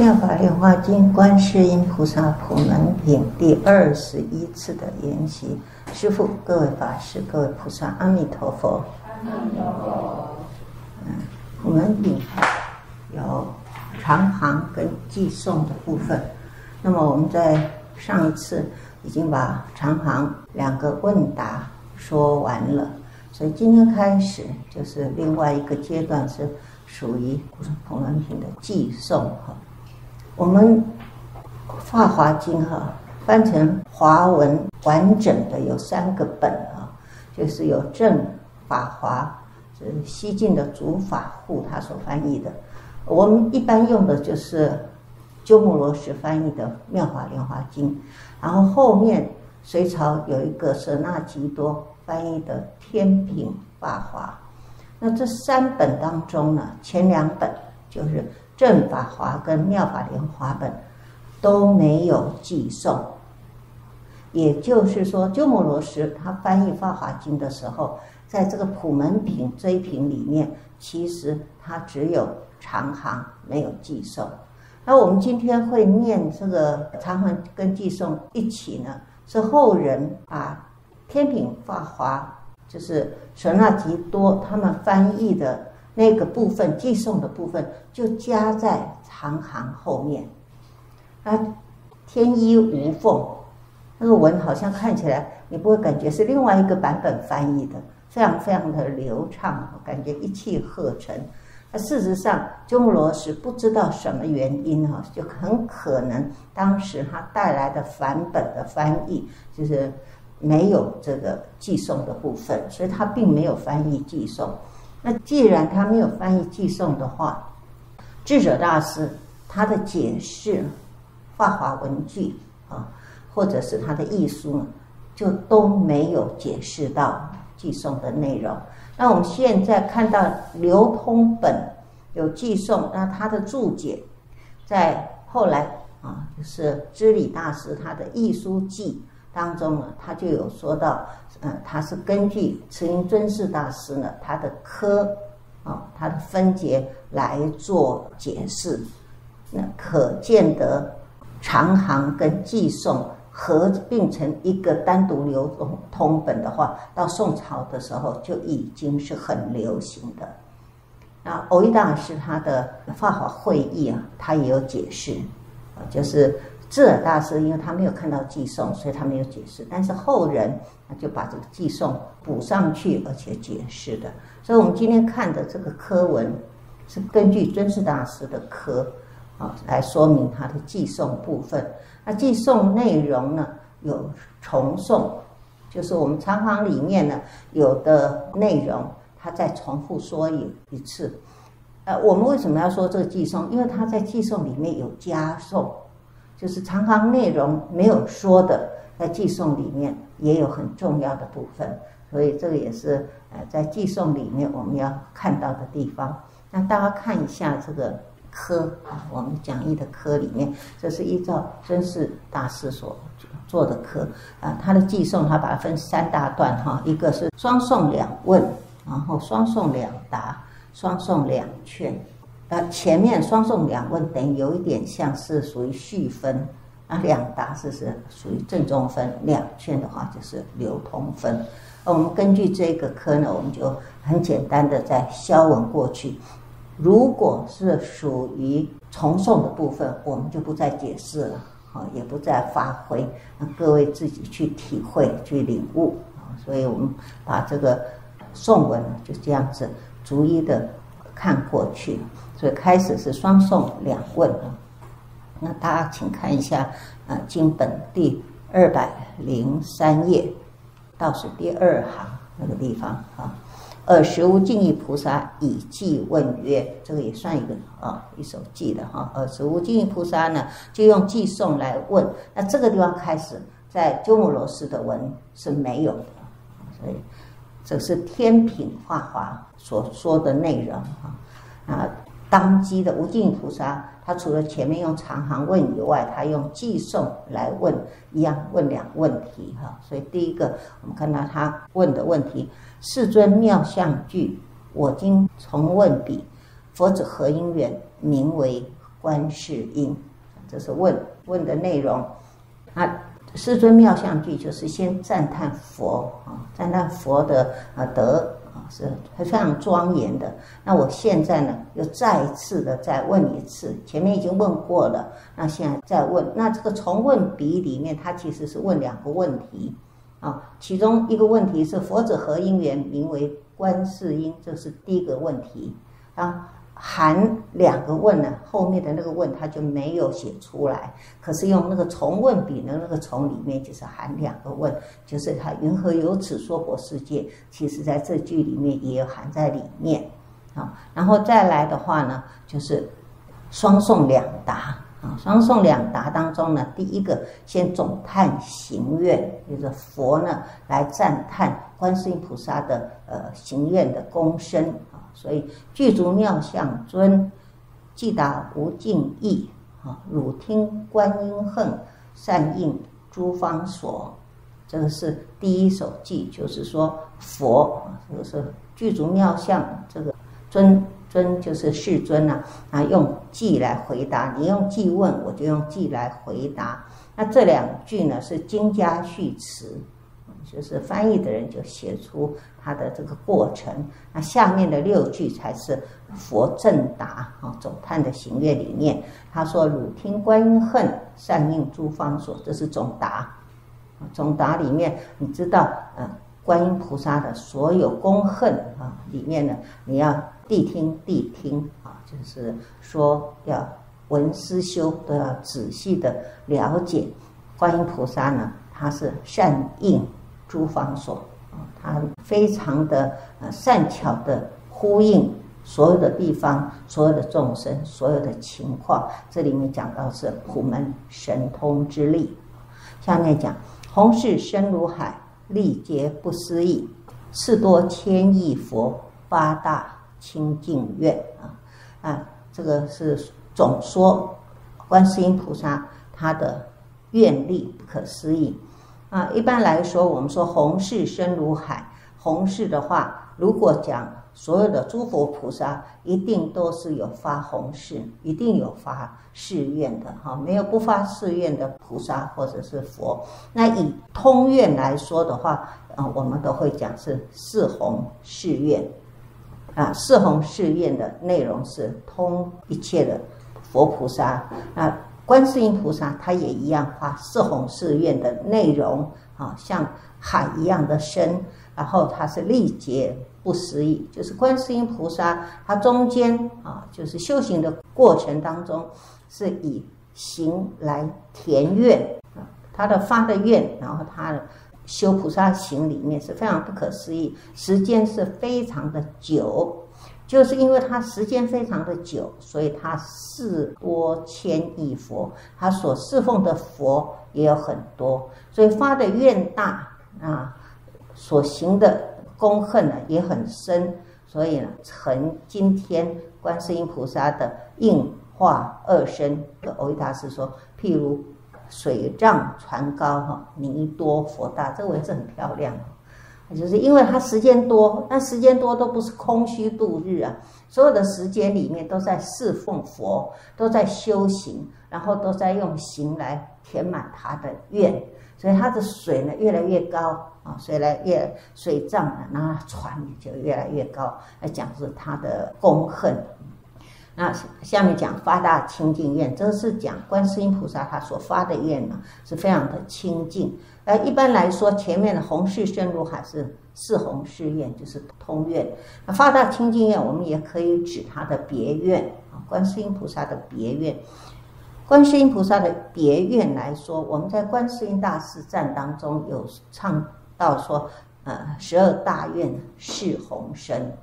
《妙法莲华经》观世音菩萨普门品第二十一次的研习，师父、各位法师、各位菩萨，阿弥陀佛。阿弥陀佛。嗯，普门品有长行跟寄送的部分。那么我们在上一次已经把长行两个问答说完了，所以今天开始就是另外一个阶段，是属于普门品的寄送哈。我们《法华经》哈翻成华文完整的有三个本啊，就是有正法华，是西晋的主法护他所翻译的。我们一般用的就是鸠摩罗什翻译的《妙法莲华经》，然后后面隋朝有一个舍那吉多翻译的《天品法华》。那这三本当中呢，前两本就是。正法华跟妙法莲华本都没有寄送，也就是说，鸠摩罗什他翻译《法华经》的时候，在这个普门品这一品里面，其实他只有长行没有寄送。那我们今天会念这个长行跟寄送一起呢，是后人把天品法华，就是舍那吉多他们翻译的。那个部分寄送的部分就加在长行后面，啊，天衣无缝，那个文好像看起来你不会感觉是另外一个版本翻译的，非常非常的流畅，感觉一气呵成。那事实上，鸠摩罗什不知道什么原因哈，就很可能当时他带来的梵本的翻译就是没有这个寄送的部分，所以他并没有翻译寄送。那既然他没有翻译寄送的话，智者大师他的解释《法文句》啊，或者是他的译书呢，就都没有解释到寄送的内容。那我们现在看到流通本有寄送，那他的注解在后来啊，就是知礼大师他的译书记当中呢，他就有说到。嗯，他是根据慈云尊士大师呢，他的科啊，他的分节来做解释。那可见得长行跟寄送合并成一个单独流通通本的话，到宋朝的时候就已经是很流行的。那欧一大师他的《法华会议》啊，他也有解释，就是。智尔大师，因为他没有看到寄送，所以他没有解释。但是后人就把这个寄送补上去，而且解释的。所以我们今天看的这个科文，是根据尊师大师的科啊来说明他的寄送部分。那寄送内容呢，有重送，就是我们长行里面呢有的内容，他再重复说一一次。呃，我们为什么要说这个寄送？因为他在寄送里面有加送。就是长行内容没有说的，在寄送里面也有很重要的部分，所以这个也是呃在寄送里面我们要看到的地方。那大家看一下这个科啊，我们讲义的科里面，这是依照真是大师所做的科啊，他的寄送他把它分三大段哈，一个是双送两问，然后双送两答，双送两劝。那前面双送两问等于有一点像是属于续分，那两答是是属于正中分，两圈的话就是流通分。那我们根据这个科呢，我们就很简单的在消文过去。如果是属于重送的部分，我们就不再解释了，啊，也不再发挥，那各位自己去体会去领悟啊。所以我们把这个颂文就这样子逐一的看过去。所以开始是双送两问啊，那大家请看一下啊，经本第二百零三页，倒数第二行那个地方啊。尔时无尽意菩萨以偈问曰：“这个也算一个啊，一首偈的哈。”尔时无尽意菩萨呢，就用偈颂来问。那这个地方开始，在鸠摩罗什的文是没有的，所以这是天品法华所说的内容啊啊。当机的无尽菩萨，他除了前面用长行问以外，他用寄送来问，一样问两问题哈。所以第一个，我们看到他问的问题：世尊妙相具，我今从问彼，佛子何因缘名为观世音，这是问问的内容。那世尊妙相句就是先赞叹佛啊，赞叹佛的啊德。是非常庄严的。那我现在呢，又再一次的再问一次，前面已经问过了，那现在再问。那这个重问笔里面，它其实是问两个问题啊。其中一个问题是佛子何因缘名为观世音？这是第一个问题啊。含两个问呢，后面的那个问他就没有写出来，可是用那个从问笔的那个从里面就是含两个问，就是他云何有此说佛世界？其实在这句里面也含在里面啊。然后再来的话呢，就是双送两答啊，双送两答当中呢，第一个先总叹行愿，就是佛呢来赞叹观世音菩萨的呃行愿的功身。所以具足妙相尊，即达无尽意啊！汝听观音恨，善应诸方所。这个是第一首偈，就是说佛，这个是具足妙相。这个尊尊就是世尊呐啊，用偈来回答。你用偈问，我就用偈来回答。那这两句呢，是经家序词。就是翻译的人就写出他的这个过程，那下面的六句才是佛正答啊，总叹的行愿里面，他说：“汝听观音恨，善应诸方所。”这是总答。总答里面，你知道，呃，观音菩萨的所有功恨啊，里面呢，你要谛听谛听啊，就是说要闻思修，都要仔细的了解观音菩萨呢，他是善应。诸方所啊，他非常的呃善巧的呼应所有的地方、所有的众生、所有的情况。这里面讲到是普门神通之力。下面讲弘誓深如海，力竭不思议，次多千亿佛八大清净愿啊啊，这个是总说观世音菩萨他的愿力不可思议。啊，一般来说，我们说弘誓深如海。弘誓的话，如果讲所有的诸佛菩萨，一定都是有发弘誓，一定有发誓愿的哈。没有不发誓愿的菩萨或者是佛。那以通愿来说的话，啊，我们都会讲是四弘誓愿。啊，四弘誓愿的内容是通一切的佛菩萨啊。观世音菩萨，他也一样发四弘誓愿的内容啊，像海一样的深，然后他是历劫不思议，就是观世音菩萨他中间啊，就是修行的过程当中，是以行来填愿啊，他的发的愿，然后他的修菩萨行里面是非常不可思议，时间是非常的久。就是因为他时间非常的久，所以他事多千亿佛，他所侍奉的佛也有很多，所以发的愿大啊，所行的功恨呢也很深，所以呢成今天观世音菩萨的应化二身。欧益大师说，譬如水涨船高哈，泥多佛大，这个文字很漂亮。就是因为他时间多，那时间多都不是空虚度日啊，所有的时间里面都在侍奉佛，都在修行，然后都在用行来填满他的愿，所以他的水呢越来越高啊，水来越水涨了，那船就越来越高，来讲是他的功恨。那下面讲发大清净愿，这是讲观世音菩萨他所发的愿呢，是非常的清净。呃，一般来说，前面的弘誓深如海是四弘誓愿，就是通愿。那发大清净愿，我们也可以指他的别愿啊，观世音菩萨的别愿。观世音菩萨的别愿来说，我们在观世音大士赞当中有唱到说，呃，十二大愿是弘深。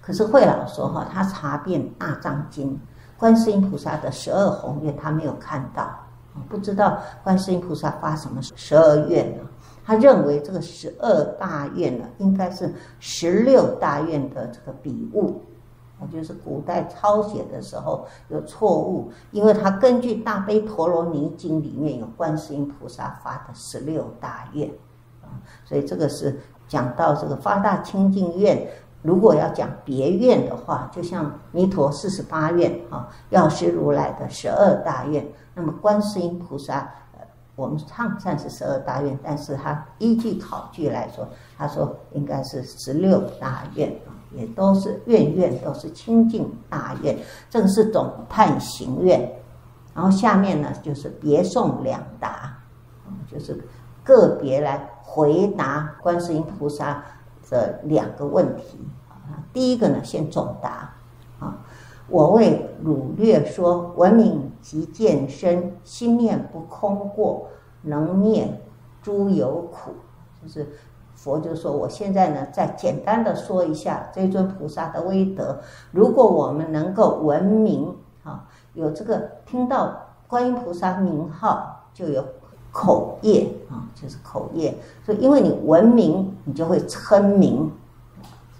可是慧老说哈，他查遍大藏经，观世音菩萨的十二宏愿他没有看到，不知道观世音菩萨发什么十二愿呢？他认为这个十二大愿呢，应该是十六大愿的这个笔误，就是古代抄写的时候有错误，因为他根据大悲陀罗尼经里面有观世音菩萨发的十六大愿，啊，所以这个是讲到这个发大清净愿。如果要讲别愿的话，就像弥陀四十八愿啊，药师如来的十二大愿，那么观世音菩萨，呃，我们唱算是十二大愿，但是他依据考据来说，他说应该是十六大愿啊，也都是愿愿都是清净大愿，这是总叹行愿，然后下面呢就是别送两答，就是个别来回答观世音菩萨。的两个问题啊，第一个呢，先总答，我为汝略说，闻名即见身，心念不空过，能灭诸有苦。就是佛就说，我现在呢，再简单的说一下这尊菩萨的威德。如果我们能够闻名啊，有这个听到观音菩萨名号，就有。口业啊，就是口业，所以因为你闻名，你就会称名，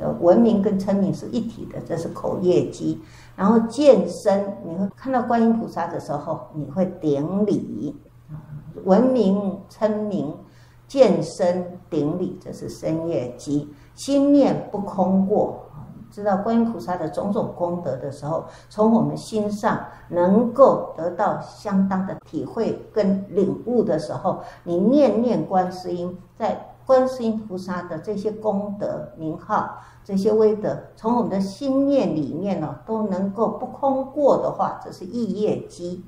所闻名跟称名是一体的，这是口业机。然后健身，你会看到观音菩萨的时候，你会顶礼啊，闻名称名，健身顶礼，这是身业机。心念不空过。知道观音菩萨的种种功德的时候，从我们心上能够得到相当的体会跟领悟的时候，你念念观世音，在观世音菩萨的这些功德名号、这些威德，从我们的心念里面呢，都能够不空过的话，这是意业机。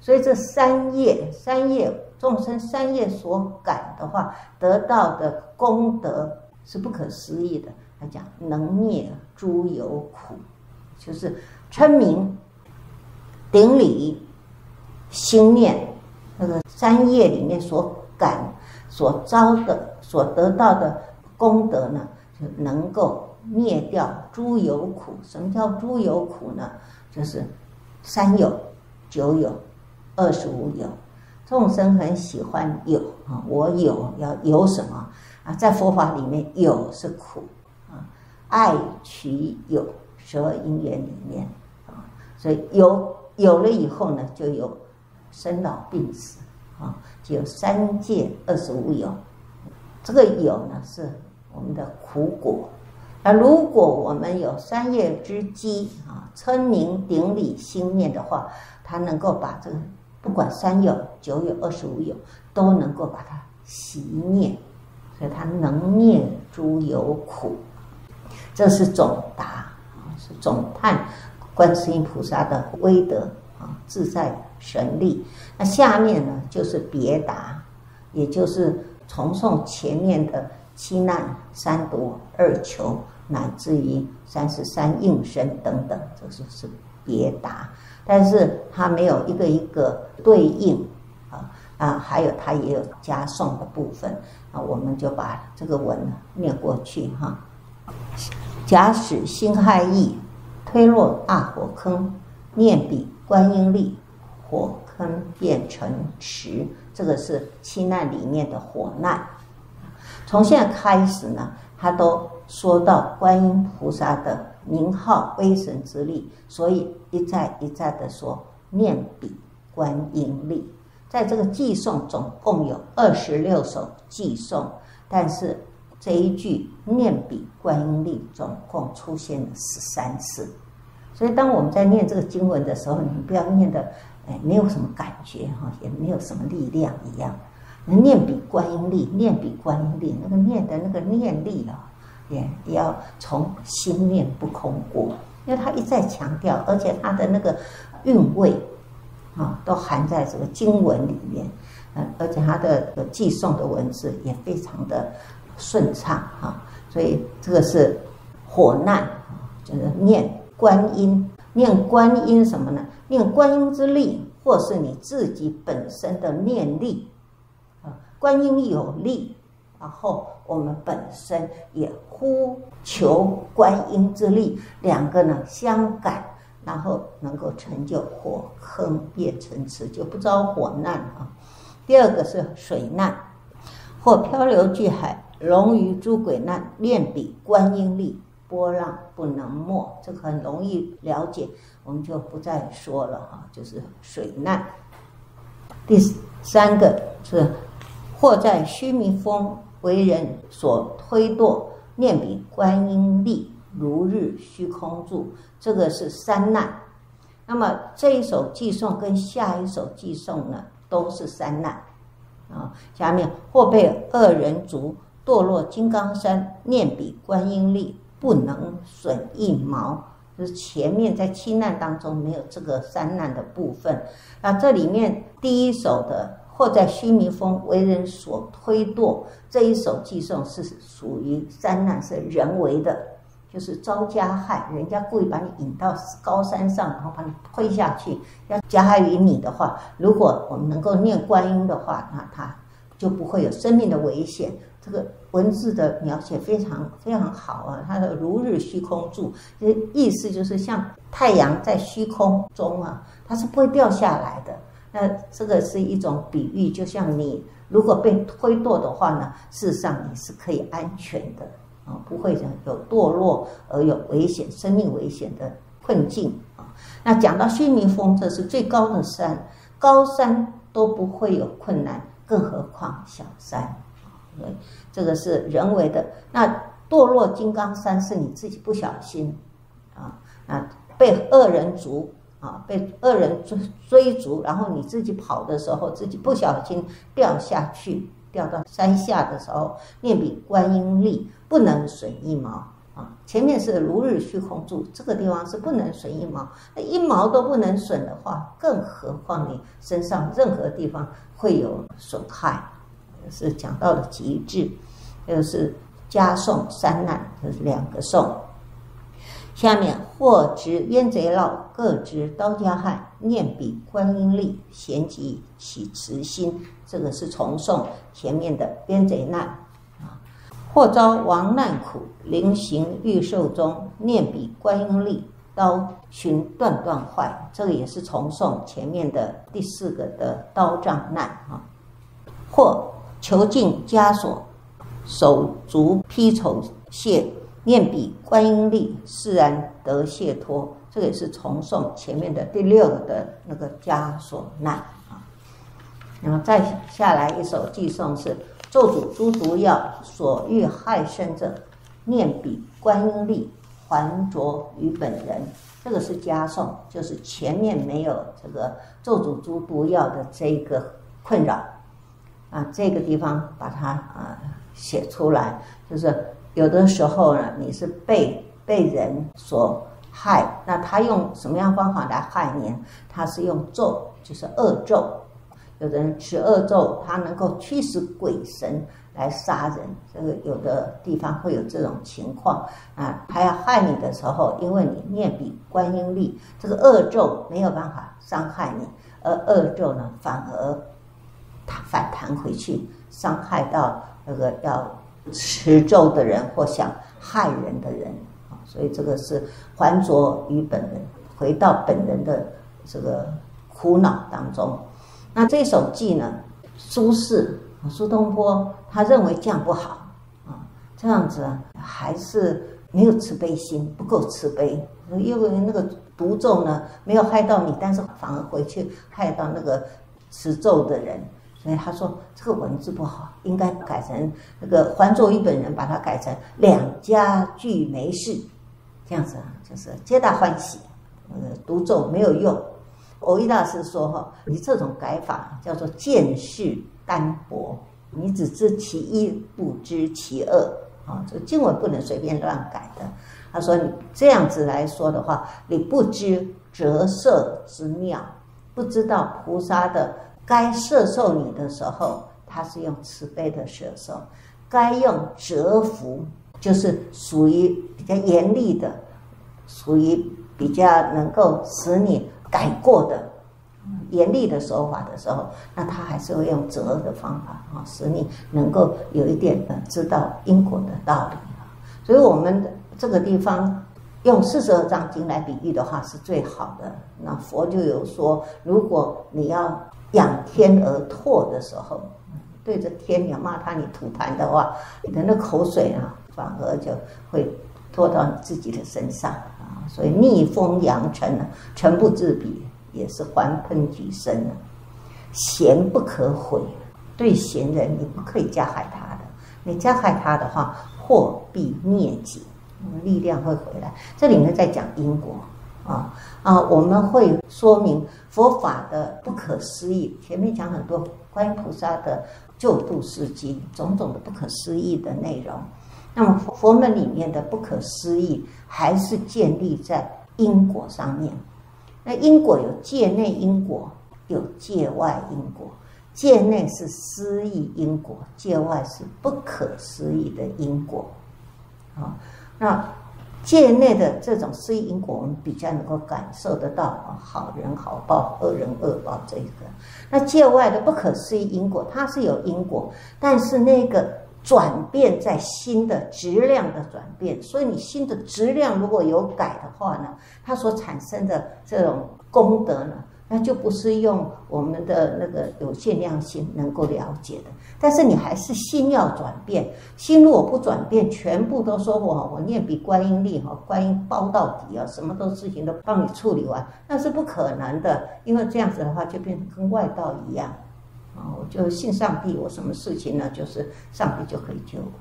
所以这三业、三业众生三业所感的话，得到的功德是不可思议的。他讲能灭诸有苦，就是称名、顶礼、心念，那个三业里面所感、所招的、所得到的功德呢，就能够灭掉诸有苦。什么叫诸有苦呢？就是三有、九有、二十五有。众生很喜欢有啊，我有要有什么啊？在佛法里面有是苦啊。爱取有十二因缘里面啊，所以有有了以后呢，就有生老病死啊，就有三界二十五有。这个有呢，是我们的苦果。那如果我们有三业之基啊，称名顶礼心念的话，它能够把这个不管三有、九有、二十五有，都能够把它熄灭，所以它能灭诸有苦。这是总答啊，是总叹观世音菩萨的威德啊，自在神力。那下面呢，就是别答，也就是重诵前面的七难三夺二求，乃至于三十三应身等等，这是是别答。但是它没有一个一个对应啊啊，还有它也有加送的部分啊，我们就把这个文念过去哈。假使心害意，推落大火坑，念彼观音力，火坑变成池。这个是七难里面的火难。从现在开始呢，他都说到观音菩萨的名号威神之力，所以一再一再的说念彼观音力。在这个寄颂总共有二十六首寄颂，但是。这一句念彼观音力总共出现了十三次，所以当我们在念这个经文的时候，你不要念的哎没有什么感觉哈，也没有什么力量一样。念彼观音力，念彼观音力，那个念的那个念力啊，也也要从心念不空过，因为他一再强调，而且他的那个韵味啊，都含在这个经文里面，嗯，而且他的寄送的文字也非常的。顺畅哈，所以这个是火难，就是念观音，念观音什么呢？念观音之力，或是你自己本身的念力。观音有力，然后我们本身也呼求观音之力，两个呢相感，然后能够成就火坑变成池，就不遭火难啊。第二个是水难，或漂流巨海。龙于诸鬼难，念彼观音力，波浪不能没。这个很容易了解，我们就不再说了哈。就是水难。第三个是，或在须弥峰为人所推堕，念彼观音力，如日虚空住，这个是三难。那么这一首寄颂跟下一首寄颂呢，都是三难啊。下面或被恶人逐，堕落金刚山，念彼观音力，不能损一毛。就是前面在七难当中没有这个三难的部分。那这里面第一首的或在须弥峰为人所推堕这一首寄颂是属于三难，是人为的。就是遭加害，人家故意把你引到高山上，然后把你推下去，要加害于你的话，如果我们能够念观音的话，那他就不会有生命的危险。这个文字的描写非常非常好啊，它的如日虚空住，意思就是像太阳在虚空中啊，它是不会掉下来的。那这个是一种比喻，就像你如果被推堕的话呢，事实上你是可以安全的。啊，不会有堕落而有危险、生命危险的困境啊。那讲到须弥峰，这是最高的山，高山都不会有困难，更何况小山。对，这个是人为的。那堕落金刚山是你自己不小心啊，啊，被恶人逐被恶人追追逐，然后你自己跑的时候，自己不小心掉下去。掉到山下的时候，念比观音力，不能损一毛啊！前面是如日虚空住，这个地方是不能损一毛，那一毛都不能损的话，更何况你身上任何地方会有损害，是讲到了极致，就是加送三难，这是两个送。下面或执冤贼绕，各执刀加害，念彼观音力，咸即起慈心。这个是重诵前面的冤贼难啊。或遭亡难苦，临行欲寿中，念彼观音力，刀寻断断坏。这个也是重诵前面的第四个的刀杖难啊。或囚禁枷锁，手足披丑谢。念彼观音力，自然得解脱。这个也是重诵前面的第六个的那个枷锁难啊。然后再下来一首寄颂是：咒诅诸毒药所欲害身者，念彼观音力，还着于本人。这个是加颂，就是前面没有这个咒诅诸毒药的这个困扰啊。这个地方把它啊写出来，就是。有的时候呢，你是被被人所害，那他用什么样方法来害你？他是用咒，就是恶咒。有的人持恶咒，他能够驱使鬼神来杀人。这个有的地方会有这种情况啊，他要害你的时候，因为你念比观音力，这个恶咒没有办法伤害你，而恶咒呢，反而他反弹回去，伤害到那个要。持咒的人或想害人的人，所以这个是还着于本人，回到本人的这个苦恼当中。那这首偈呢，苏轼、苏东坡他认为这样不好啊，这样子还是没有慈悲心，不够慈悲，因为那个毒咒呢没有害到你，但是反而回去害到那个持咒的人。所以他说这个文字不好，应该改成那个还作于本人，把它改成两家俱没事，这样子啊，就是皆大欢喜。呃，独奏没有用。偶一大师说哈，你这种改法叫做见识单薄，你只知其一，不知其二啊。这个经文不能随便乱改的。他说你这样子来说的话，你不知折射之妙，不知道菩萨的。该摄受你的时候，他是用慈悲的摄受；该用折服，就是属于较严厉的，属于比较能够使你改过的严厉的手法的时候，那他还是会用折的方法啊，使你能够有一点的知道因果的道理所以，我们这个地方用四十二章经来比喻的话是最好的。那佛就有说，如果你要。仰天而唾的时候，对着天你要骂他，你吐痰的话，你的那口水啊，反而就会拖到你自己的身上啊。所以逆风扬尘呢，尘不自比，也是还喷举身呢。贤不可毁，对贤人你不可以加害他的，你加害他的话，祸必灭己力量会回来。这里面在讲因果啊啊，我们会说明佛法的不可思议。前面讲很多观音菩萨的救度事迹，种种的不可思议的内容。那么佛门里面的不可思议，还是建立在因果上面。那因果有界内因果，有界外因果。界内是思议因果，界外是不可思议的因果。啊，那界内的这种思议因果，我们比较能够感受得到啊，好人好报，恶人恶报这个。那界外的不可思议因果，它是有因果，但是那个转变在心的质量的转变，所以你心的质量如果有改的话呢，它所产生的这种功德呢？那就不是用我们的那个有限量心能够了解的，但是你还是心要转变，心如果不转变，全部都说我我念比观音力哈，观音包到底啊，什么都事情都帮你处理完，那是不可能的，因为这样子的话就变成跟外道一样，啊，我就信上帝，我什么事情呢，就是上帝就可以救我，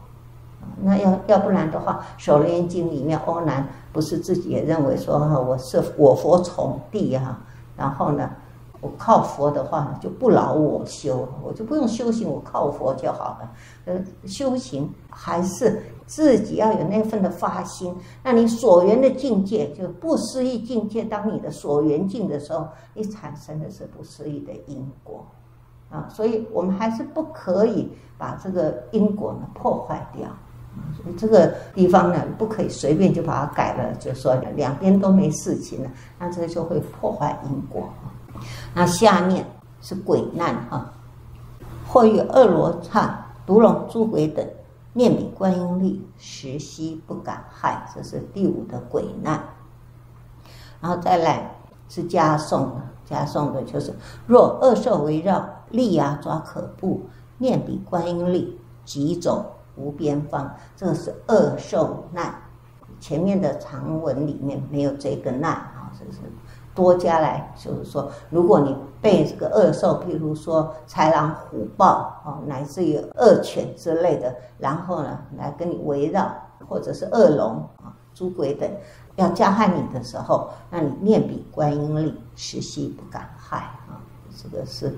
那要要不然的话，《守莲经》里面欧南不是自己也认为说哈，我是我佛从弟哈。然后呢，我靠佛的话，就不劳我修，我就不用修行，我靠佛就好了。呃，修行还是自己要有那份的发心。那你所缘的境界，就不思议境界。当你的所缘境的时候，你产生的是不思议的因果啊。所以我们还是不可以把这个因果呢破坏掉。所以这个地方呢，不可以随便就把它改了，就说两边都没事情了，那这个就会破坏因果。那下面是鬼难哈，或与恶罗刹、毒龙、诸鬼等念彼观音力，时悉不敢害，这是第五的鬼难。然后再来是加送的，加送的就是若恶兽围绕，力牙抓可怖，念彼观音力，急走。无边方，这个是恶受难。前面的长文里面没有这个难啊，这是多加来，就是说，如果你被这个恶兽，譬如说豺狼虎豹啊，乃至于恶犬之类的，然后呢来跟你围绕，或者是恶龙啊、诸鬼等要加害你的时候，那你念彼观音力，实息不敢害啊。这个是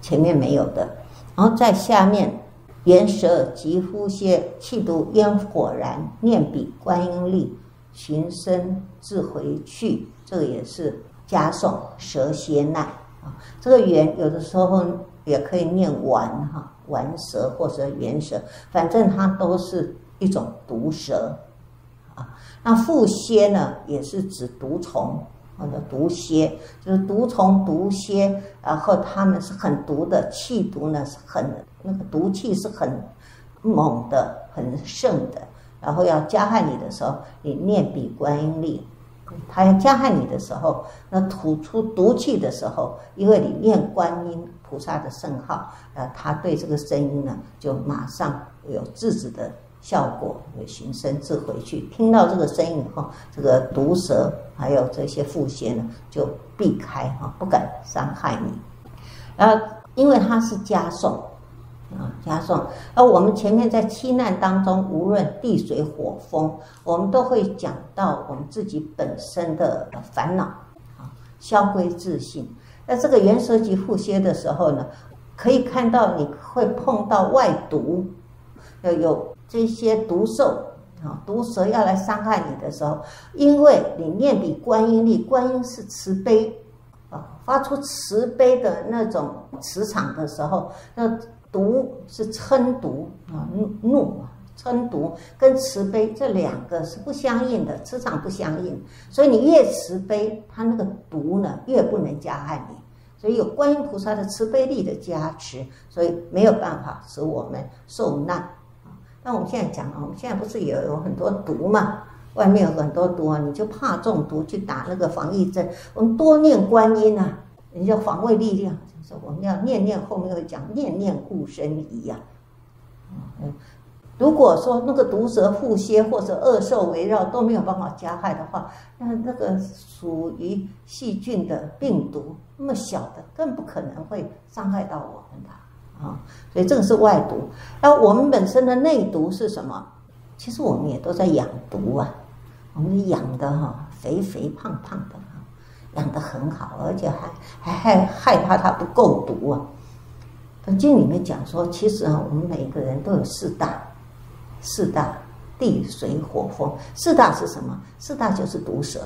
前面没有的，然后在下面。元蛇及呼蝎，气毒烟火燃，念彼观音力，寻声自回去。这个也是加送蛇蝎难啊。这个圆有的时候也可以念丸哈，丸蛇或者圆蛇，反正它都是一种毒蛇啊。那腹蝎呢，也是指毒虫。或者毒蝎就是毒虫、毒蝎，然后它们是很毒的，气毒呢是很那个毒气是很猛的、很盛的。然后要加害你的时候，你念比观音力，他要加害你的时候，那吐出毒气的时候，因为你念观音菩萨的圣号，呃，他对这个声音呢，就马上有制止的。效果，寻声自回去。听到这个声音以后，这个毒蛇还有这些附仙呢，就避开哈，不敢伤害你。呃，因为它是加送啊，加送。而我们前面在七难当中，无论地水火风，我们都会讲到我们自己本身的烦恼啊，消归自信。在这个元蛇及腹蝎的时候呢，可以看到你会碰到外毒，要有。这些毒兽啊，毒蛇要来伤害你的时候，因为你念比观音力，观音是慈悲啊，发出慈悲的那种磁场的时候，那毒是嗔毒啊，怒啊，嗔毒跟慈悲这两个是不相应的，磁场不相应，所以你越慈悲，它那个毒呢越不能加害你，所以有观音菩萨的慈悲力的加持，所以没有办法使我们受难。那我们现在讲啊，我们现在不是也有很多毒嘛？外面有很多毒啊，你就怕中毒去打那个防疫针。我们多念观音啊，人家防卫力量，就是我们要念念，后面会讲念念护身仪呀。嗯，如果说那个毒蛇、附蝎或者恶兽围绕都没有办法加害的话，那那个属于细菌的病毒，那么小的更不可能会伤害到我们的。啊，所以这个是外毒。那我们本身的内毒是什么？其实我们也都在养毒啊，我们养的哈肥肥胖胖的，养的很好，而且还还害害怕它不够毒啊。本经里面讲说，其实啊，我们每个人都有四大，四大地水火风，四大是什么？四大就是毒蛇。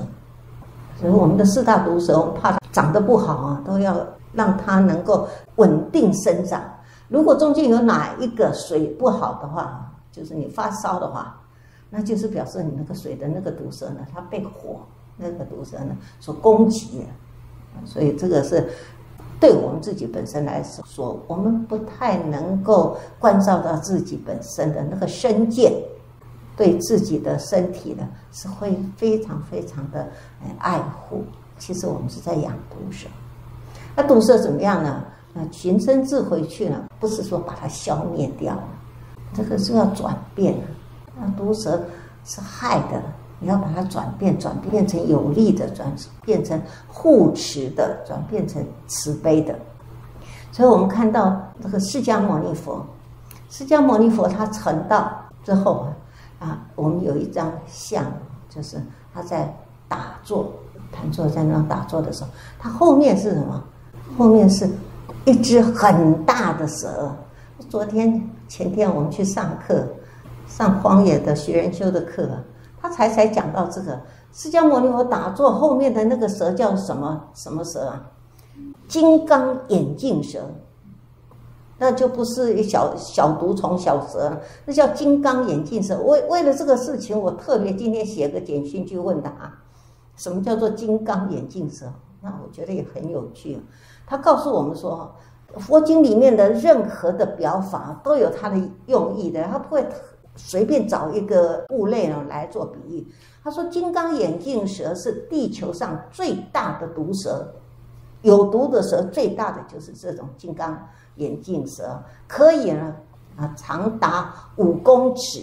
所以我们的四大毒蛇，我们怕它长得不好啊，都要让它能够稳定生长。如果中间有哪一个水不好的话，就是你发烧的话，那就是表示你那个水的那个毒蛇呢，它被火那个毒蛇呢所攻击了。所以这个是对我们自己本身来说，我们不太能够关照到自己本身的那个身见。对自己的身体呢，是会非常非常的爱护。其实我们是在养毒蛇，那毒蛇怎么样呢？那寻声自回去了，不是说把它消灭掉，这个是要转变的。那毒蛇是害的，你要把它转变，转变成有利的，转变成护持的，转变成慈悲的。所以我们看到这个释迦牟尼佛，释迦牟尼佛他成道之后啊。啊，我们有一张像，就是他在打坐，盘坐在那打坐的时候，他后面是什么？后面是一只很大的蛇。昨天前天我们去上课，上荒野的学人修的课，他才才讲到这个释迦牟尼佛打坐后面的那个蛇叫什么？什么蛇啊？金刚眼镜蛇。那就不是一小小毒虫、小蛇，那叫金刚眼镜蛇。为为了这个事情，我特别今天写个简讯去问他，什么叫做金刚眼镜蛇？那我觉得也很有趣。他告诉我们说，佛经里面的任何的表法都有它的用意的，他不会随便找一个物类呢来做比喻。他说，金刚眼镜蛇是地球上最大的毒蛇，有毒的蛇最大的就是这种金刚。眼镜蛇可以呢，啊，长达五公尺。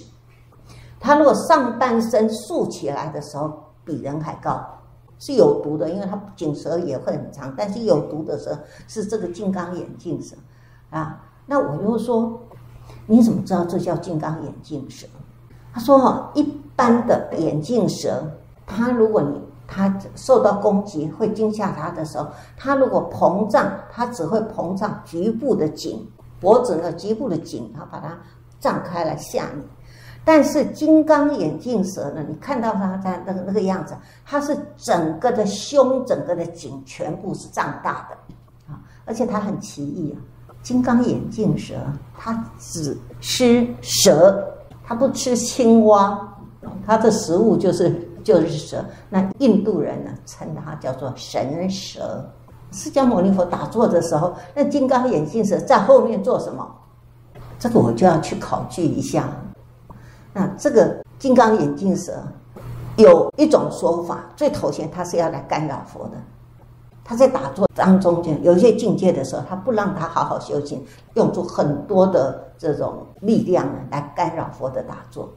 它如果上半身竖起来的时候，比人还高，是有毒的，因为它颈蛇也会很长。但是有毒的蛇是这个金刚眼镜蛇，啊，那我又说，你怎么知道这叫金刚眼镜蛇？他说哈，一般的眼镜蛇，它如果你它受到攻击会惊吓它的时候，它如果膨胀，它只会膨胀局部的颈，脖子呢局部的颈，它把它胀开来吓你。但是金刚眼镜蛇呢，你看到它在那个那个样子，它是整个的胸、整个的颈全部是胀大的啊，而且它很奇异啊。金刚眼镜蛇它只吃蛇，它不吃青蛙，它的食物就是。就是蛇，那印度人呢称它叫做神蛇。释迦牟尼佛打坐的时候，那金刚眼镜蛇在后面做什么？这个我就要去考据一下。那这个金刚眼镜蛇有一种说法，最头先他是要来干扰佛的。他在打坐当中，间有一些境界的时候，他不让他好好修行，用出很多的这种力量呢来干扰佛的打坐。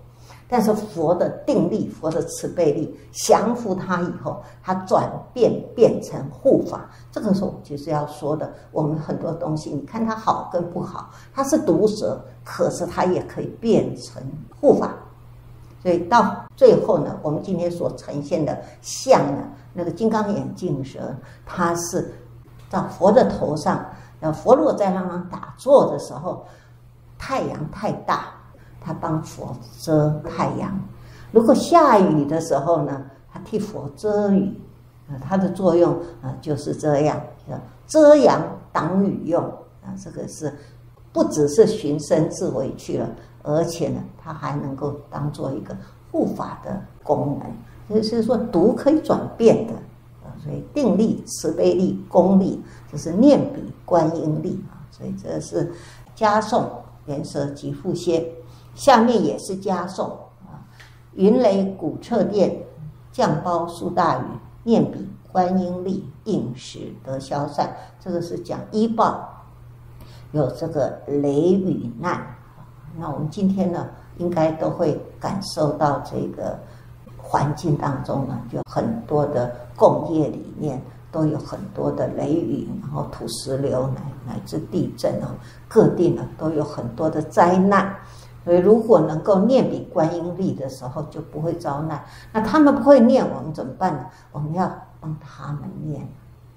但是佛的定力、佛的慈悲力降服他以后，他转变变成护法。这个时候就是要说的，我们很多东西，你看它好跟不好，它是毒蛇，可是它也可以变成护法。所以到最后呢，我们今天所呈现的像呢，那个金刚眼镜蛇，它是到佛的头上。那佛若在那打坐的时候，太阳太大。他帮佛遮太阳，如果下雨的时候呢，他替佛遮雨，啊，它的作用啊就是这样，遮阳挡雨用啊，这个是不只是寻声自为去了，而且呢，它还能够当做一个护法的功能，就是说毒可以转变的啊，所以定力、慈悲力、功力，就是念比观音力啊，所以这是加颂元蛇及复歇。下面也是加颂啊，云雷鼓彻殿，降包苏大雨，念彼观音力，应时得消散。这个是讲医报，有这个雷雨难。那我们今天呢，应该都会感受到这个环境当中呢，就很多的工业里面都有很多的雷雨，然后土石流乃乃至地震啊，各地呢都有很多的灾难。所以如果能够念比观音力的时候，就不会遭难。那他们不会念，我们怎么办呢？我们要帮他们念，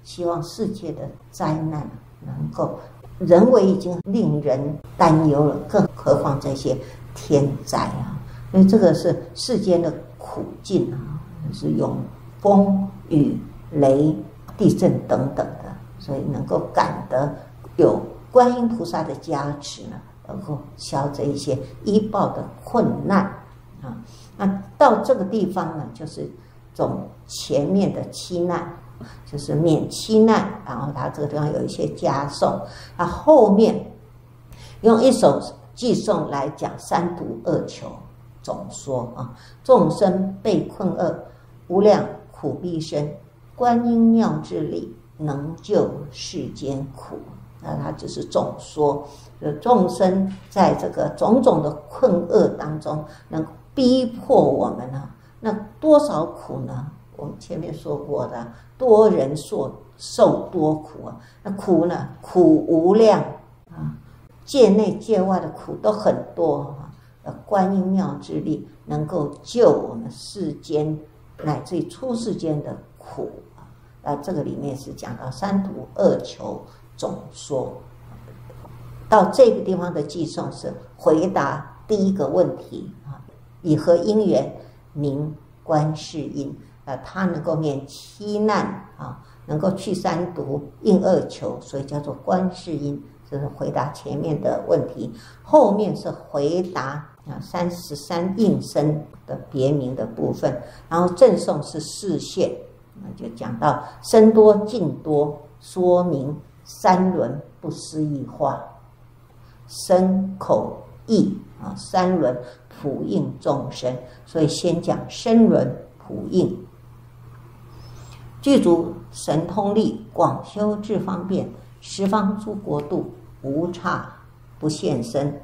希望世界的灾难能够，人为已经令人担忧了，更何况这些天灾啊！因为这个是世间的苦境啊，是用风雨雷、地震等等的，所以能够感得有观音菩萨的加持呢。能够消这一些医报的困难啊，那到这个地方呢，就是总前面的七难，就是免七难，然后他这个地方有一些加送，他后面用一首寄颂来讲三毒二求总说啊，众生被困厄，无量苦逼生，观音妙智力能救世间苦，那他就是总说。就众生在这个种种的困厄当中，能逼迫我们呢？那多少苦呢？我们前面说过的，多人受受多苦啊。那苦呢？苦无量啊，界内界外的苦都很多啊。观音妙智力能够救我们世间乃至于出世间的苦啊。那这个里面是讲到三毒二求总说。到这个地方的寄送是回答第一个问题啊，以何因缘名观世音啊？他能够免七难啊，能够去三毒应二求，所以叫做观世音。这是回答前面的问题，后面是回答啊三十三应身的别名的部分。然后赠送是四现，那就讲到身多境多，说明三轮不思议化。身口意啊，三轮普应众生，所以先讲身轮普应。具足神通力，广修智方便，十方诸国度无差不现身。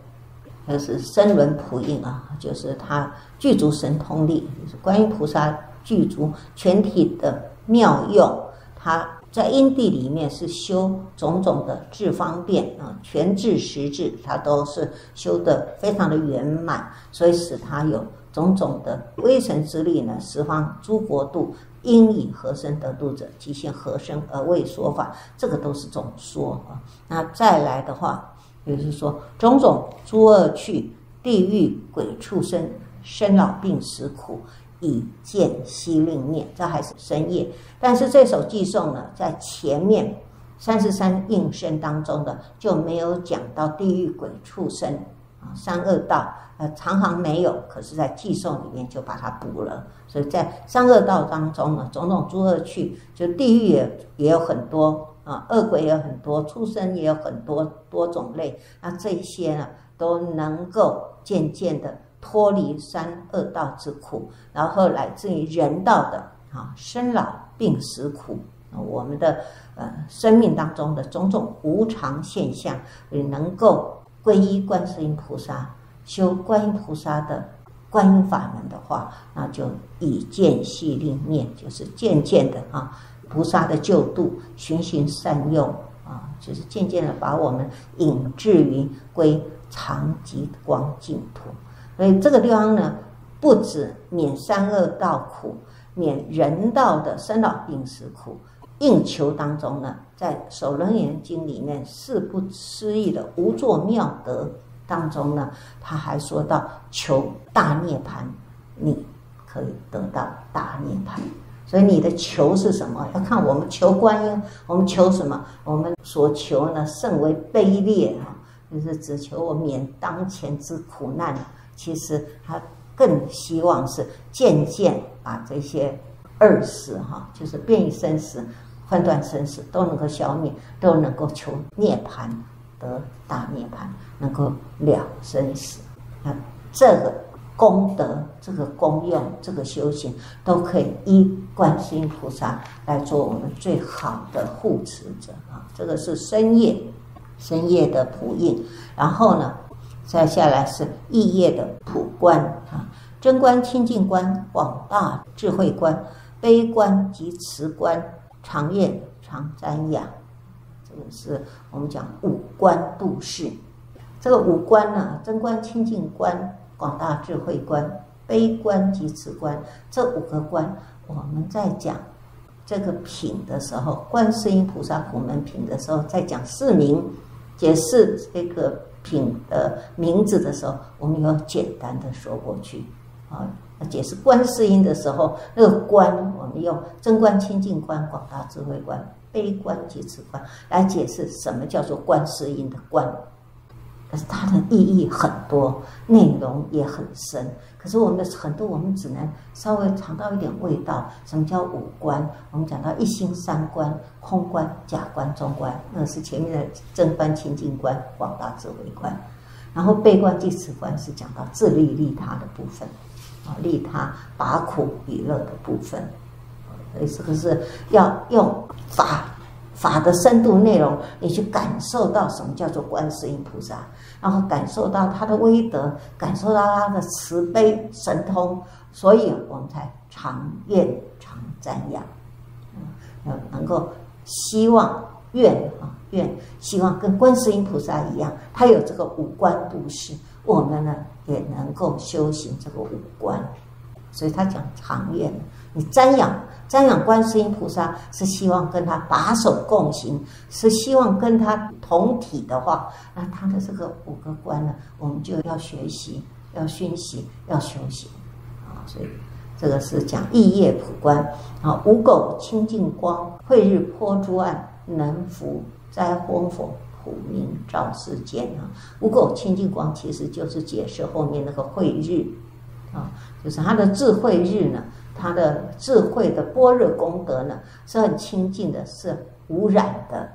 这是身轮普应啊，就是他具足神通力，就是观音菩萨具足全体的妙用，他。在因地里面是修种种的智方便啊，全智实智，它都是修的非常的圆满，所以使它有种种的微尘之力呢。十方诸国度应以何身得度者，即现何身而为说法，这个都是总说啊。那再来的话，也就是说种种诸恶趣、地狱鬼畜生、生老病死苦。以见息令念，这还是深夜。但是这首寄颂呢，在前面三十三应声当中的就没有讲到地狱鬼畜生啊，三恶道，呃，常常没有，可是在寄颂里面就把它补了。所以在三恶道当中呢，种种诸恶趣，就地狱也也有很多啊，恶鬼也有很多，畜生也有很多多种类。那这些呢，都能够渐渐的。脱离三恶道之苦，然后来自于人道的啊生老病死苦，我们的呃生命当中的种种无常现象，也能够皈依观世音菩萨，修观音菩萨的观音法门的话，那就以渐息令念，就是渐渐的啊菩萨的救度循循善诱啊，就是渐渐的把我们引至于归常极光净土。所以这个地方呢，不止免三恶道苦，免人道的生老病死苦，应求当中呢，在《首楞严经》里面四不思议的无作妙德当中呢，他还说到求大涅盘，你可以得到大涅盘。所以你的求是什么？要看我们求观音，我们求什么？我们所求呢，甚为卑劣啊，就是只求我免当前之苦难。其实他更希望是渐渐把这些二死哈，就是变异生死、分断生死都能够消灭，都能够求涅槃得大涅槃，能够了生死。那这个功德、这个功用、这个修行，都可以依观世音菩萨来做我们最好的护持者啊。这个是深夜深夜的普印，然后呢？再下来是异业的普观啊，真观、清净观、广大智慧观、悲观及慈观、常厌常瞻仰，这个是我们讲五观度世。这个五观呢，贞观、清净观、广大智慧观、悲观及慈观，这五个观，我们在讲这个品的时候，观世音菩萨普门品的时候，在讲释名解释这个品的名字的时候，我们要简单的说过去啊。解释观世音的时候，那个观，我们用真观、清净观、广大智慧观、悲观及慈观来解释什么叫做观世音的观。可是它的意义很多，内容也很深。可是我们的很多，我们只能稍微尝到一点味道。什么叫五观？我们讲到一心三观：空观、假观、中观，那是前面的贞观、清净观、广大智慧观。然后悲观及慈观是讲到自利利他的部分。啊，利他拔苦与乐的部分，所以这个是要用法法的深度内容，你去感受到什么叫做观世音菩萨，然后感受到他的威德，感受到他的慈悲神通，所以我们才常愿常瞻仰，嗯，能够希望愿啊愿希望跟观世音菩萨一样，他有这个五官布施，我们呢？也能够修行这个五观，所以他讲常愿。你瞻仰瞻仰观世音菩萨，是希望跟他把手共行，是希望跟他同体的话，那他的这个五个观呢，我们就要学习，要熏习，要修行啊。所以这个是讲意业普观啊，五垢清净光，慧日破诸暗，能伏灾荒佛。普明照世间啊，无垢清净光其实就是解释后面那个慧日啊，就是他的智慧日呢，他的智慧的般若功德呢是很清净的，是无染的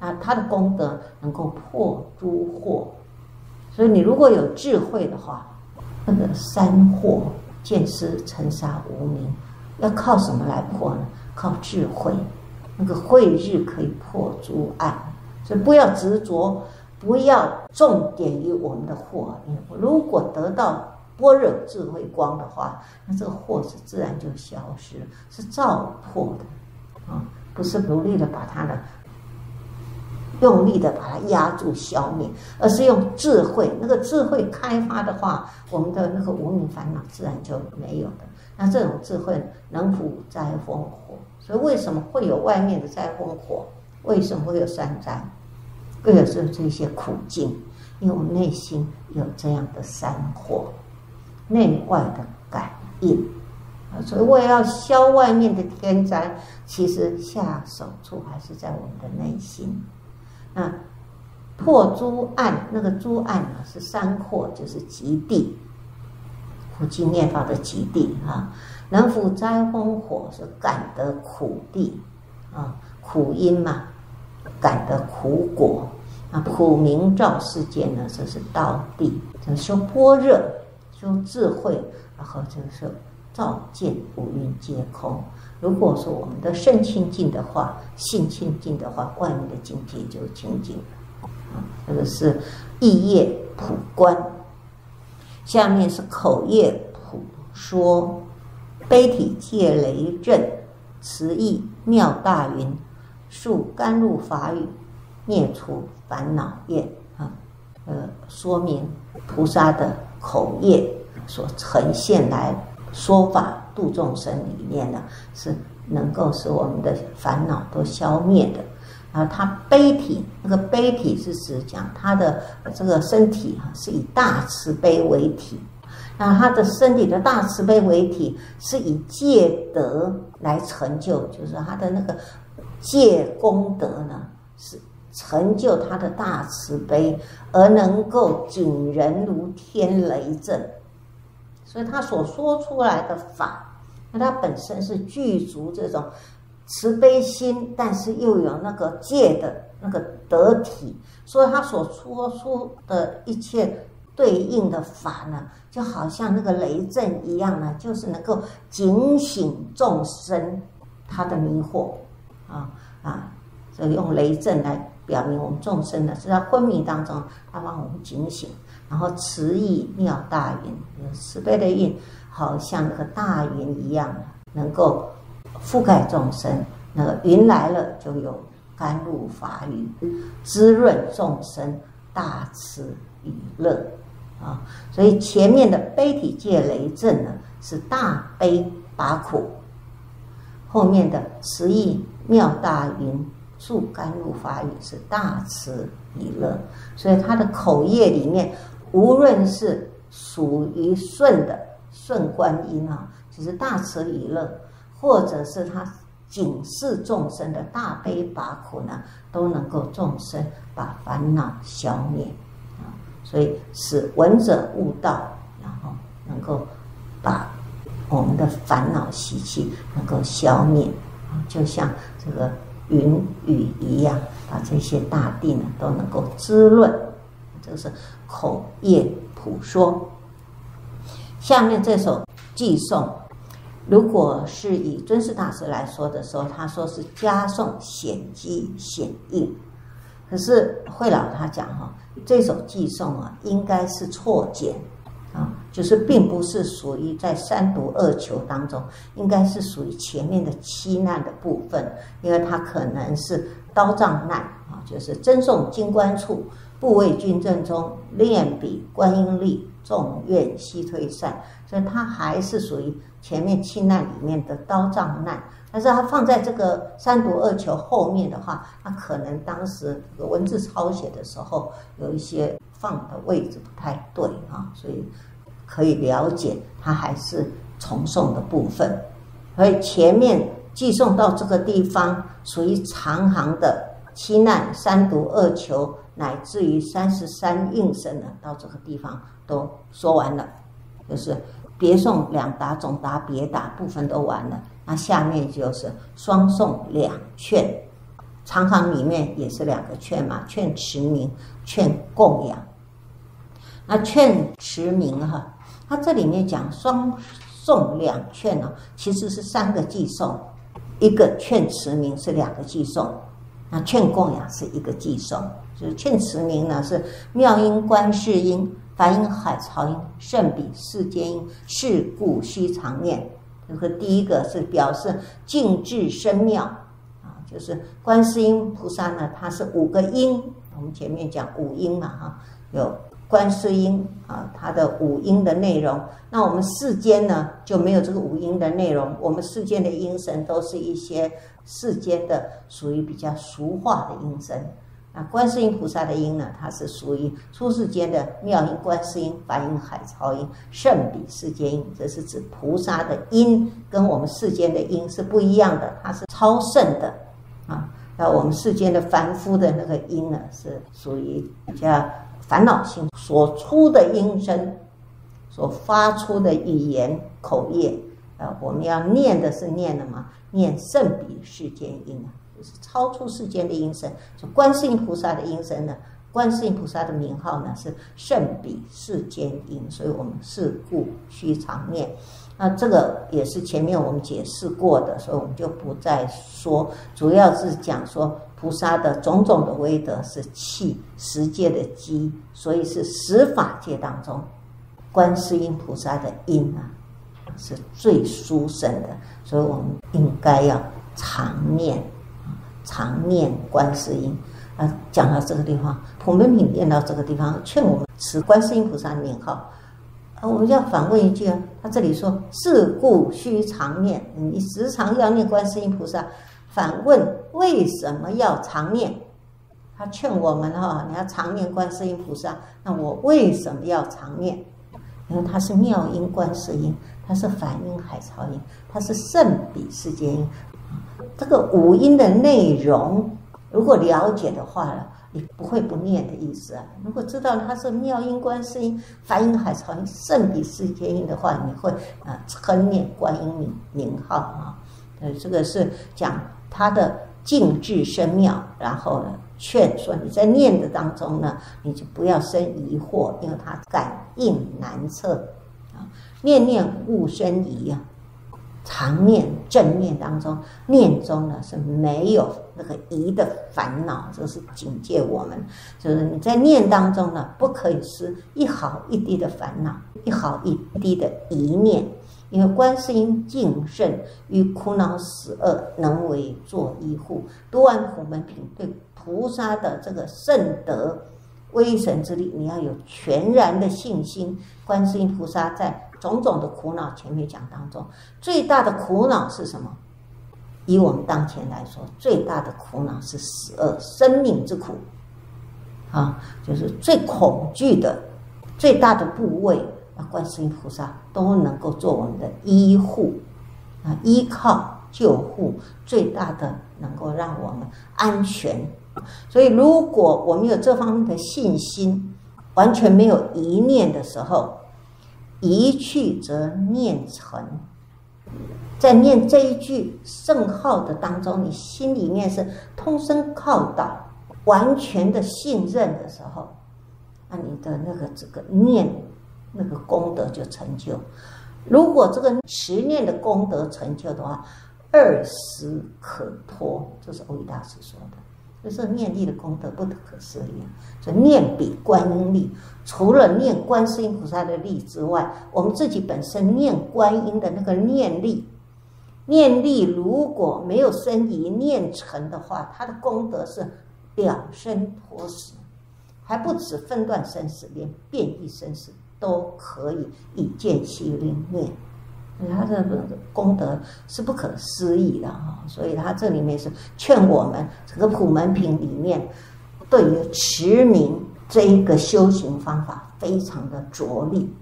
啊，他的功德能够破诸惑，所以你如果有智慧的话，那个三惑见思尘沙无明，要靠什么来破呢？靠智慧，那个慧日可以破诸暗。所以不要执着，不要重点于我们的惑。如果得到般若智慧光的话，那这个惑是自然就消失了，是照破的啊，不是努力的把它的用力的把它压住消灭，而是用智慧。那个智慧开发的话，我们的那个无名烦恼自然就没有的。那这种智慧能伏灾风火，所以为什么会有外面的灾风火？为什么会有三灾？为了是这些苦境，因为我们内心有这样的三火，内外的感应啊，所以我也要消外面的天灾，其实下手处还是在我们的内心。那破诸暗，那个诸暗呢是三惑，就是极地，苦经念法的极地啊。能伏灾风火是感得苦地啊，苦因嘛。感的苦果啊，普明照世间呢，这是道地，就修般若，用智慧，然后就是照见五蕴皆空。如果说我们的身清净的话，性清净的话，外面的境界就清净了。这个是意业普观，下面是口业普说，悲体戒雷震，慈意妙大云。述甘露法语，灭除烦恼业啊，呃，说明菩萨的口业所呈现来说法度众生里面呢，是能够使我们的烦恼都消灭的。啊，他悲体，那个悲体是指讲他的这个身体啊，是以大慈悲为体。那他的身体的大慈悲为体，是以戒德来成就，就是他的那个。戒功德呢，是成就他的大慈悲，而能够警人如天雷震。所以他所说出来的法，那他本身是具足这种慈悲心，但是又有那个戒的那个得体，所以他所说出的一切对应的法呢，就好像那个雷震一样呢，就是能够警醒众生他的迷惑。啊啊！所以用雷震来表明我们众生呢是在昏迷当中，他让我们警醒。然后慈意妙大云，慈悲的云，好像那个大云一样，能够覆盖众生。那个云来了，就有甘露法雨，滋润众生，大慈与乐啊。所以前面的悲体界雷震呢是大悲拔苦，后面的十亿妙大云助甘露法语是大慈与乐。所以他的口业里面，无论是属于顺的顺观音啊，就是大慈与乐，或者是他。警示众生的大悲拔苦呢，都能够众生把烦恼消灭啊，所以使闻者悟道，然后能够把我们的烦恼习气能够消灭啊，就像这个云雨一样，把这些大地呢都能够滋润。这是口业普说。下面这首寄颂。如果是以尊师大师来说的时候，他说是加颂显机显应，可是慧老他讲哈，这首寄颂啊，应该是错解啊，就是并不是属于在三毒二求当中，应该是属于前面的七难的部分，因为它可能是刀杖难啊，就是真送金冠处，部位军阵中练笔观音力，众愿悉退散，所以它还是属于。前面七难里面的刀杖难，但是它放在这个三毒二求后面的话，它可能当时文字抄写的时候有一些放的位置不太对啊，所以可以了解它还是重诵的部分。所以前面寄送到这个地方属于长行的七难、三毒二求，乃至于三十三应声呢，到这个地方都说完了，就是。别送两答总答别答部分都完了，那下面就是双送两劝，长行里面也是两个劝嘛，劝持名，劝供养。那劝持名哈，它这里面讲双送两劝呢，其实是三个寄送，一个劝持名是两个寄送，那劝供养是一个寄送，就是劝持名呢是妙音观世音。梵音海潮音圣彼世间音，是故须常念。这个第一个是表示静智深妙啊，就是观世音菩萨呢，它是五个音。我们前面讲五音嘛，哈，有观世音啊，它的五音的内容。那我们世间呢就没有这个五音的内容，我们世间的音声都是一些世间的属于比较俗化的音声。啊，观世音菩萨的音呢，它是属于出世间的妙音，观世音、梵音、海潮音，胜比世间音。这是指菩萨的音跟我们世间的音是不一样的，它是超胜的啊。那我们世间的凡夫的那个音呢，是属于比较烦恼性所出的音声，所发出的语言口业啊。我们要念的是念的嘛，念圣比世间音啊。超出世间的音声，就观世音菩萨的音声呢？观世音菩萨的名号呢是胜比世间音，所以我们是故须常念。那这个也是前面我们解释过的，所以我们就不再说。主要是讲说菩萨的种种的威德是气十界的机，所以是十法界当中，观世音菩萨的音啊是最殊胜的，所以我们应该要常念。常念观世音，啊，讲到这个地方，普门品念到这个地方，劝我们持观世音菩萨名号，啊，我们要反问一句啊，他这里说是故须常念，你时常要念观世音菩萨，反问为什么要常念？他劝我们哈，你要常念观世音菩萨，那我为什么要常念？因为他是妙音观世音，他是梵音海潮音，他是圣比世间音。这个五音的内容，如果了解的话了，你不会不念的意思啊。如果知道它是妙音观世音、梵音海潮音、圣比世间音的话，你会啊称念观音名名号啊。呃，这个是讲它的静智深妙，然后呢劝说你在念的当中呢，你就不要生疑惑，因为它感应难测啊，念念勿生疑啊。常念正念当中，念中呢是没有那个疑的烦恼，这是警戒我们，就是你在念当中呢，不可以失一毫一滴的烦恼，一毫一滴的疑念，因为观世音净圣与苦恼死恶能为作依护，读完普门品对菩萨的这个圣德威神之力，你要有全然的信心。观世音菩萨在种种的苦恼前面讲当中，最大的苦恼是什么？以我们当前来说，最大的苦恼是死厄，生命之苦。啊，就是最恐惧的、最大的部位，那观世音菩萨都能够做我们的医护啊，依靠救护，最大的能够让我们安全。所以，如果我们有这方面的信心，完全没有一念的时候，一去则念成。在念这一句圣号的当中，你心里面是通声靠倒，完全的信任的时候，那你的那个这个念那个功德就成就。如果这个持念的功德成就的话，二时可脱，这是欧益大师说的。就是念力的功德不可思议，所以念比观音力。除了念观世音菩萨的力之外，我们自己本身念观音的那个念力，念力如果没有生一念成的话，它的功德是两生脱死，还不止分段生死，连变异生死都可以以见其灵念。他这个功德是不可思议的哈，所以他这里面是劝我们这个普门品里面，对于持名这一个修行方法非常的着力，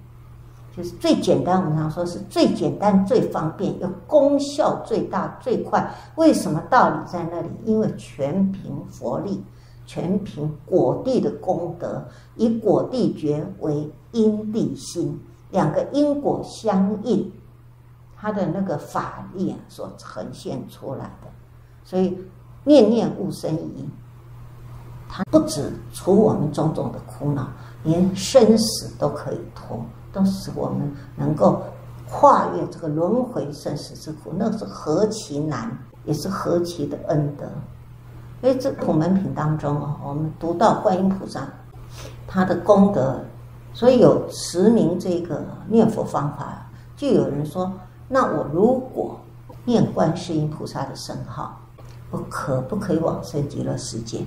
就是最简单，我们常说是最简单、最方便，又功效最大、最快。为什么道理在那里？因为全凭佛力，全凭果地的功德，以果地觉为因地心，两个因果相应。他的那个法力所呈现出来的，所以念念勿生疑。它不止除我们种种的苦恼，连生死都可以脱，都使我们能够跨越这个轮回生死之苦。那是何其难，也是何其的恩德。所以这普门品当中啊，我们读到观音菩萨他的功德，所以有持名这个念佛方法，就有人说。那我如果念观世音菩萨的圣号，我可不可以往生极乐世界？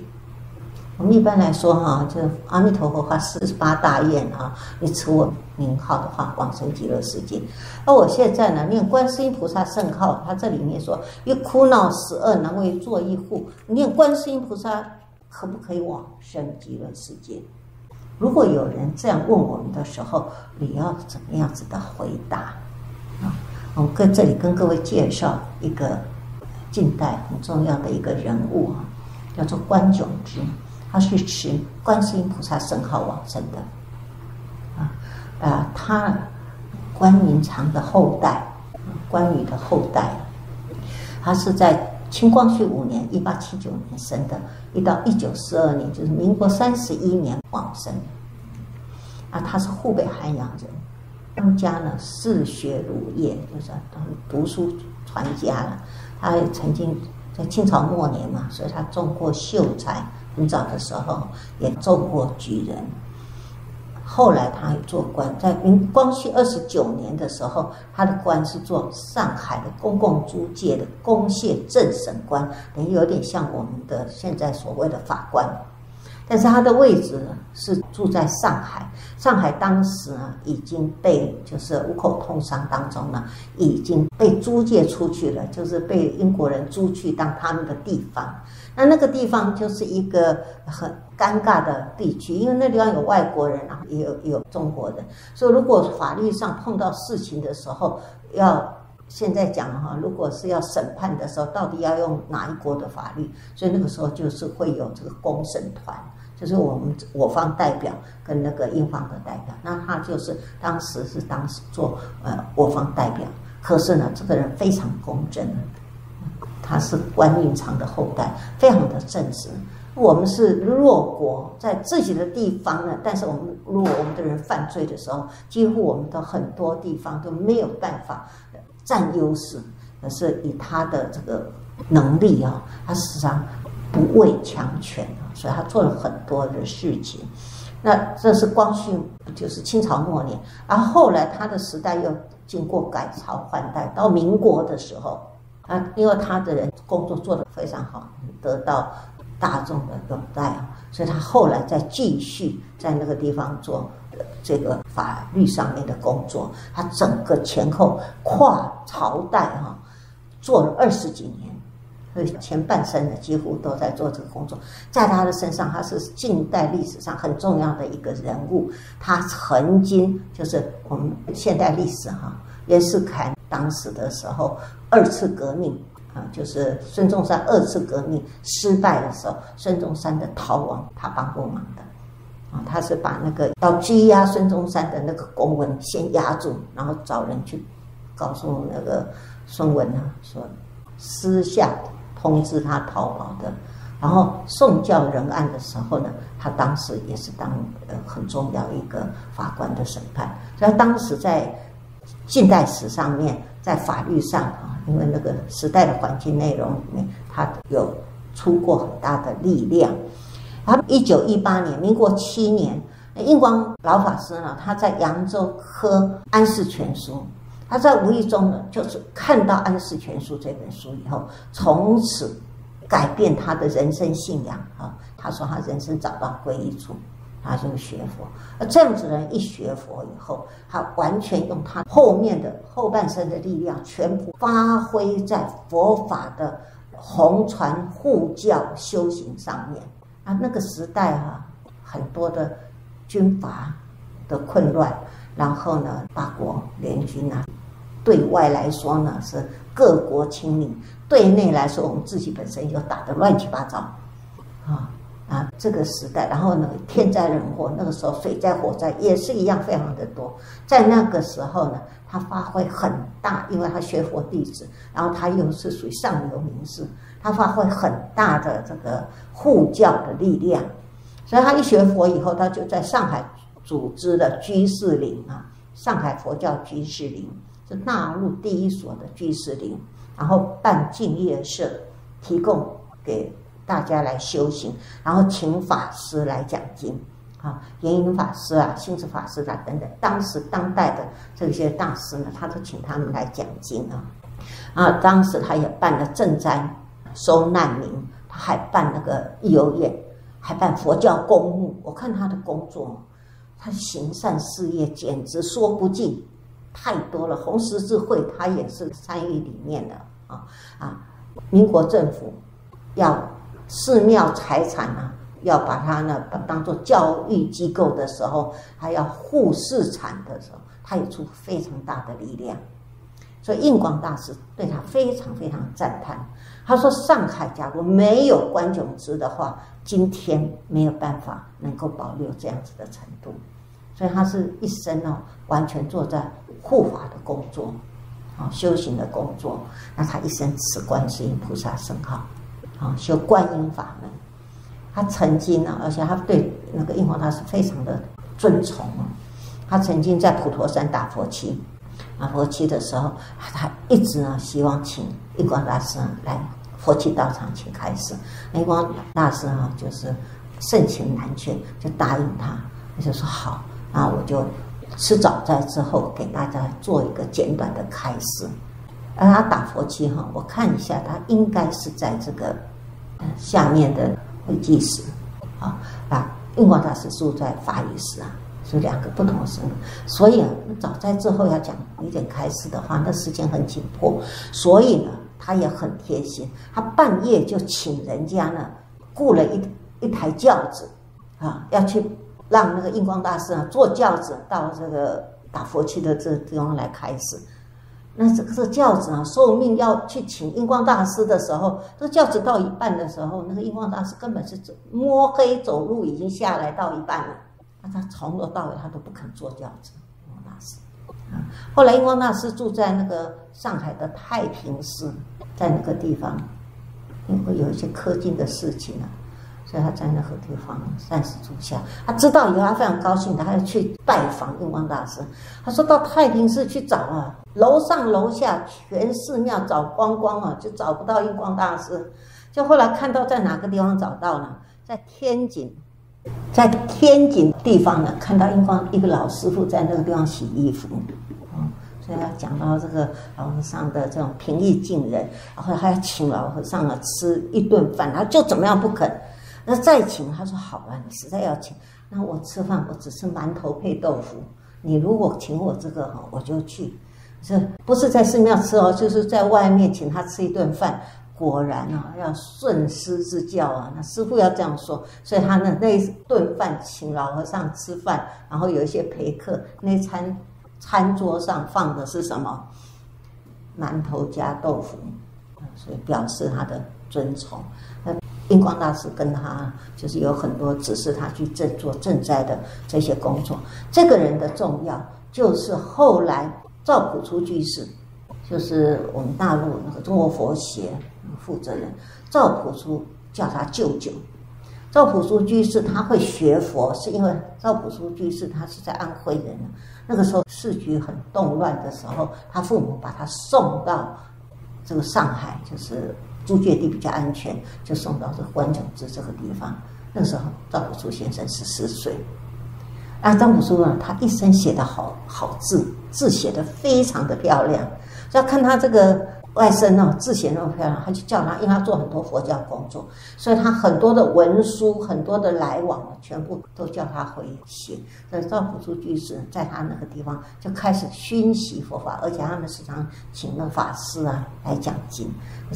我们一般来说哈，就阿弥陀佛发四十八大愿啊，你持我名号的话，往生极乐世界。而我现在呢，念观世音菩萨圣号，他这里面说，一苦恼死恶难为作一户，念观世音菩萨可不可以往生极乐世界？如果有人这样问我们的时候，你要怎么样子的回答？我跟这里跟各位介绍一个近代很重要的一个人物啊，叫做关炯之，他是持观世音菩萨圣号往生的，啊啊，他关云长的后代，关羽的后代，他是在清光绪五年（一八七九年）生的，一到一九四二年，就是民国三十一年往生，啊，他是湖北汉阳人。当家呢，嗜学如业，就是读书传家了。他曾经在清朝末年嘛，所以他中过秀才，很早的时候也中过举人。后来他做官，在明光绪二十九年的时候，他的官是做上海的公共租界的公械正审官，等于有点像我们的现在所谓的法官。但是他的位置是住在上海，上海当时呢已经被就是五口通商当中呢已经被租借出去了，就是被英国人租去当他们的地方。那那个地方就是一个很尴尬的地区，因为那地方有外国人啊，也有也有中国人，所以如果法律上碰到事情的时候，要现在讲哈，如果是要审判的时候，到底要用哪一国的法律？所以那个时候就是会有这个公审团。就是我们我方代表跟那个英方的代表，那他就是当时是当时做呃我方代表，可是呢，这个人非常公正，他是关云长的后代，非常的正直。我们是弱国，在自己的地方呢，但是我们如果我们的人犯罪的时候，几乎我们的很多地方都没有办法占优势，可是以他的这个能力啊，他事实上。不畏强权所以他做了很多的事情。那这是光绪，就是清朝末年，而后来他的时代又经过改朝换代，到民国的时候，啊，因为他的人工作做得非常好，得到大众的拥戴，所以他后来再继续在那个地方做这个法律上面的工作。他整个前后跨朝代哈，做了二十几年，所以前半生呢几乎都在做这个工作。在他的身上，他是近代历史上很重要的一个人物。他曾经就是我们现代历史哈，袁世凯当时的时候，二次革命。啊，就是孙中山二次革命失败的时候，孙中山的逃亡，他帮过忙的。啊，他是把那个要拘押孙中山的那个公文先压住，然后找人去告诉那个孙文啊，说私下通知他逃跑的。然后宋教仁案的时候呢，他当时也是当呃很重要一个法官的审判，所以当时在近代史上面，在法律上啊。因为那个时代的环境内容里面，他有出过很大的力量。他一九一八年，民国七年，印光老法师呢，他在扬州科《安世全书》，他在无意中呢，就是看到《安世全书》这本书以后，从此改变他的人生信仰啊。他说他人生找到归一处。他就学佛，那这样子人一学佛以后，他完全用他后面的后半生的力量，全部发挥在佛法的弘传护教修行上面。啊，那个时代哈，很多的军阀的混乱，然后呢，八国联军啊，对外来说呢是各国亲邻，对内来说我们自己本身又打得乱七八糟，啊。啊，这个时代，然后呢，天灾人祸，那个时候水灾火灾也是一样，非常的多。在那个时候呢，他发挥很大，因为他学佛弟子，然后他又是属于上流名士，他发挥很大的这个护教的力量。所以他一学佛以后，他就在上海组织了居士林啊，上海佛教居士林是大陆第一所的居士林，然后办净业社，提供给。大家来修行，然后请法师来讲经，啊，延云法师啊，星子法师啊等等，当时当代的这些大师呢，他都请他们来讲经啊。啊，当时他也办了赈灾、收难民，他还办那个义游院，还办佛教公墓。我看他的工作，他行善事业简直说不尽，太多了。红十字会他也是参与里面的啊啊，民国政府要。寺庙财产呢，要把它呢当做教育机构的时候，还要护寺产的时候，他也出非常大的力量。所以印光大师对他非常非常赞叹。他说：“上海假如没有关炯之的话，今天没有办法能够保留这样子的程度。所以他是一生呢，完全做在护法的工作，啊，修行的工作。那他一生持观世音菩萨圣号。”啊，修观音法门，他曾经呢，而且他对那个印光大师非常的尊崇啊。他曾经在普陀山打佛七，打佛七的时候，他一直呢希望请印光大师来佛七道场请开示。印光大师啊，就是盛情难却，就答应他，他就说好，那我就吃早斋之后给大家做一个简短的开示。而他打佛七哈，我看一下，他应该是在这个下面的会计室啊，啊，印光大师住在法语室啊，是两个不同的身份。所以早在之后要讲一点开始的话，那时间很紧迫，所以呢，他也很贴心，他半夜就请人家呢雇了一一台轿子啊，要去让那个印光大师啊坐轿子到这个打佛七的这地方来开始。那这个是轿子啊，受命要去请印光大师的时候，这轿子到一半的时候，那个印光大师根本是走摸黑走路，已经下来到一半了。那他从头到尾他都不肯坐轿子，后来印光大师住在那个上海的太平寺，在那个地方，因为有一些科进的事情啊。所以他在那个地方暂时住下。他知道以后，他非常高兴，他要去拜访印光大师。他说到太平寺去找啊，楼上楼下全寺庙找光光啊，就找不到印光大师。就后来看到在哪个地方找到呢？在天井，在天井地方呢，看到一光一个老师傅在那个地方洗衣服。嗯所以他讲到这个老和尚的这种平易近人，然后还要请老和尚啊吃一顿饭，他就怎么样不肯。那再请，他说好了，你实在要请，那我吃饭我只吃馒头配豆腐。你如果请我这个哈，我就去。这不是在寺庙吃哦，就是在外面请他吃一顿饭。果然啊，要顺师之教啊，那师傅要这样说，所以他那那顿饭请老和尚吃饭，然后有一些陪客，那餐餐桌上放的是什么？馒头加豆腐，所以表示他的尊崇。那印光大师跟他就是有很多指示他去正做赈灾的这些工作。这个人的重要，就是后来赵朴初居士，就是我们大陆那个中国佛协。负责人赵朴初叫他舅舅。赵朴初居士他会学佛，是因为赵朴初居士他是在安徽人。那个时候市局很动乱的时候，他父母把他送到这个上海，就是租界地比较安全，就送到这关囧之这个地方。那时候赵朴初先生十四岁。啊，张朴初呢，他一生写的好好字，字写的非常的漂亮，要看他这个。外甥哦，字写那么漂亮，他就叫他，因为他做很多佛教工作，所以他很多的文书、很多的来往，全部都叫他回写。所以赵朴初居士在他那个地方就开始熏习佛法，而且他们时常请了法师啊来讲经。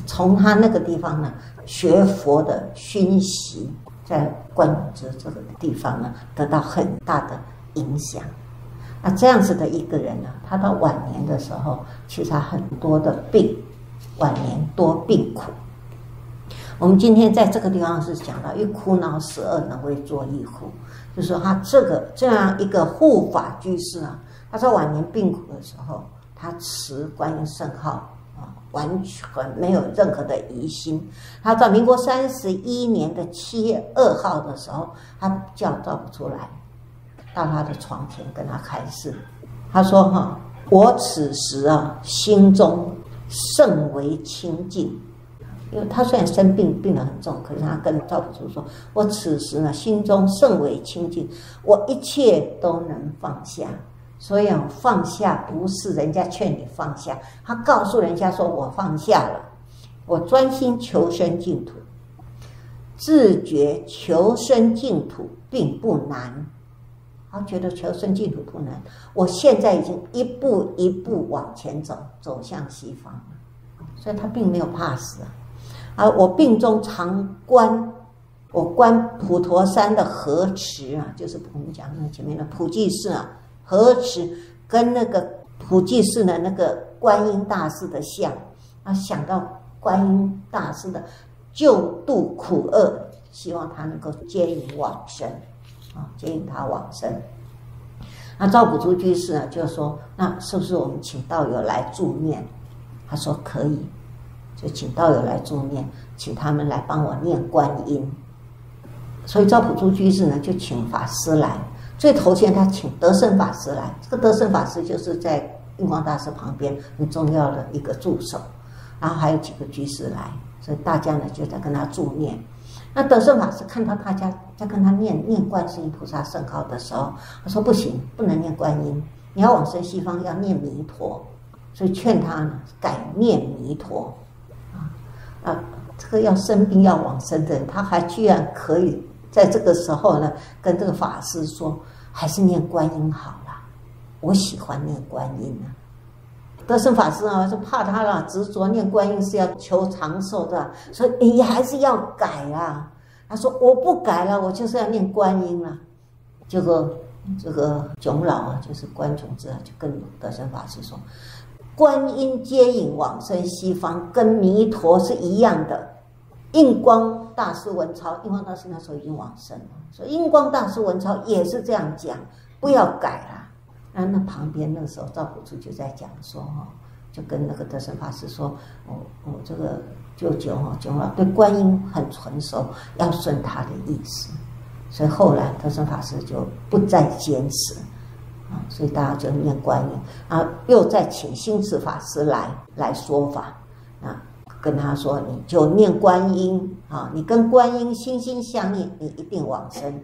从他那个地方呢，学佛的熏习，在关中这个地方呢，得到很大的影响。那这样子的一个人呢，他到晚年的时候，其实他很多的病。晚年多病苦，我们今天在这个地方是讲到，一苦恼十二能为作一哭？就说他这个这样一个护法居士啊，他在晚年病苦的时候，他持观音圣号啊，完全没有任何的疑心。他在民国三十一年的七月二号的时候，他叫造不出来，到他的床前跟他开示，他说：“哈，我此时啊，心中。”甚为清净，因为他虽然生病，病得很重，可是他跟赵朴初说：“我此时呢，心中甚为清净，我一切都能放下。所以啊，放下不是人家劝你放下，他告诉人家说我放下了，我专心求生净土，自觉求生净土并不难。”他觉得求生净土不能，我现在已经一步一步往前走，走向西方了，所以他并没有怕死啊。而，我病中常观，我观普陀山的河池啊，就是我们讲那前面的普济寺啊，河池跟那个普济寺的那个观音大士的像，啊，想到观音大士的救度苦厄，希望他能够接引往生。啊，接引他往生。那赵朴初居士呢，就说：“那是不是我们请道友来助念？”他说：“可以，就请道友来助念，请他们来帮我念观音。”所以赵朴初居士呢，就请法师来。最头前，他请德胜法师来。这个德胜法师就是在印光大师旁边很重要的一个助手，然后还有几个居士来，所以大家呢就在跟他助念。那德胜法师看到大家在跟他念念观世音菩萨圣号的时候，他说：“不行，不能念观音，你要往生西方要念弥陀。”所以劝他呢改念弥陀。啊啊，这个要生病要往生的人，他还居然可以在这个时候呢跟这个法师说：“还是念观音好了，我喜欢念观音啊。”德胜法师啊，就怕他了，执着念观音是要求长寿的，所以你还是要改啊。他说我不改了，我就是要念观音了。这个这个囧老啊，就是关囧之啊，就跟德胜法师说，观音接引往生西方，跟弥陀是一样的。印光大师文超，印光大师那时候已经往生了，所以印光大师文超也是这样讲，不要改了。那那旁边那时候赵朴初就在讲说哈，就跟那个德胜法师说，我我这个舅舅哈舅老对观音很纯熟，要顺他的意思，所以后来德胜法师就不再坚持啊，所以大家就念观音啊，又再请星慈法师来来说法啊，跟他说你就念观音啊，你跟观音心心相印，你一定往生。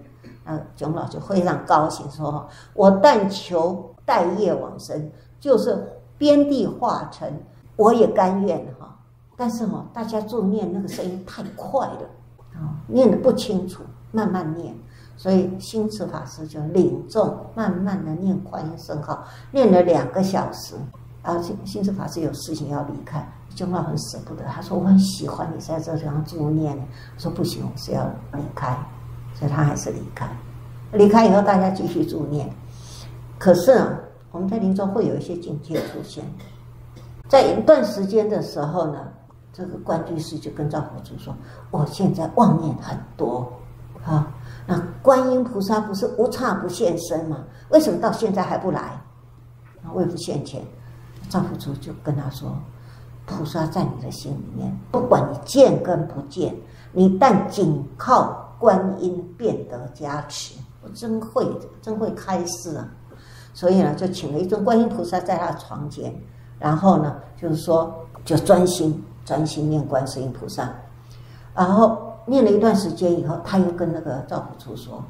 那囧老就非常高兴，说：“我但求待业往生，就是边地化成，我也甘愿哈。但是哈，大家做念那个声音太快了啊，念的不清楚，慢慢念。所以心慈法师就领众慢慢的念观音圣号，念了两个小时。啊，心心慈法师有事情要离开，宗茂很舍不得，他说我很喜欢你在这地方助念。我说不行，我是要离开，所以他还是离开。离开以后，大家继续助念。可是啊，我们在临终会有一些境界出现，在一段时间的时候呢，这个观居士就跟赵佛祖说：“我现在妄念很多，啊。”那观音菩萨不是无刹不现身吗？为什么到现在还不来？啊，为不现前，赵福祖就跟他说：“菩萨在你的心里面，不管你见跟不见，你但仅靠观音变得加持。我真会，真会开示啊！所以呢，就请了一尊观音菩萨在他床前，然后呢，就是说，就专心专心念观世音菩萨，然后。”念了一段时间以后，他又跟那个赵普初说：“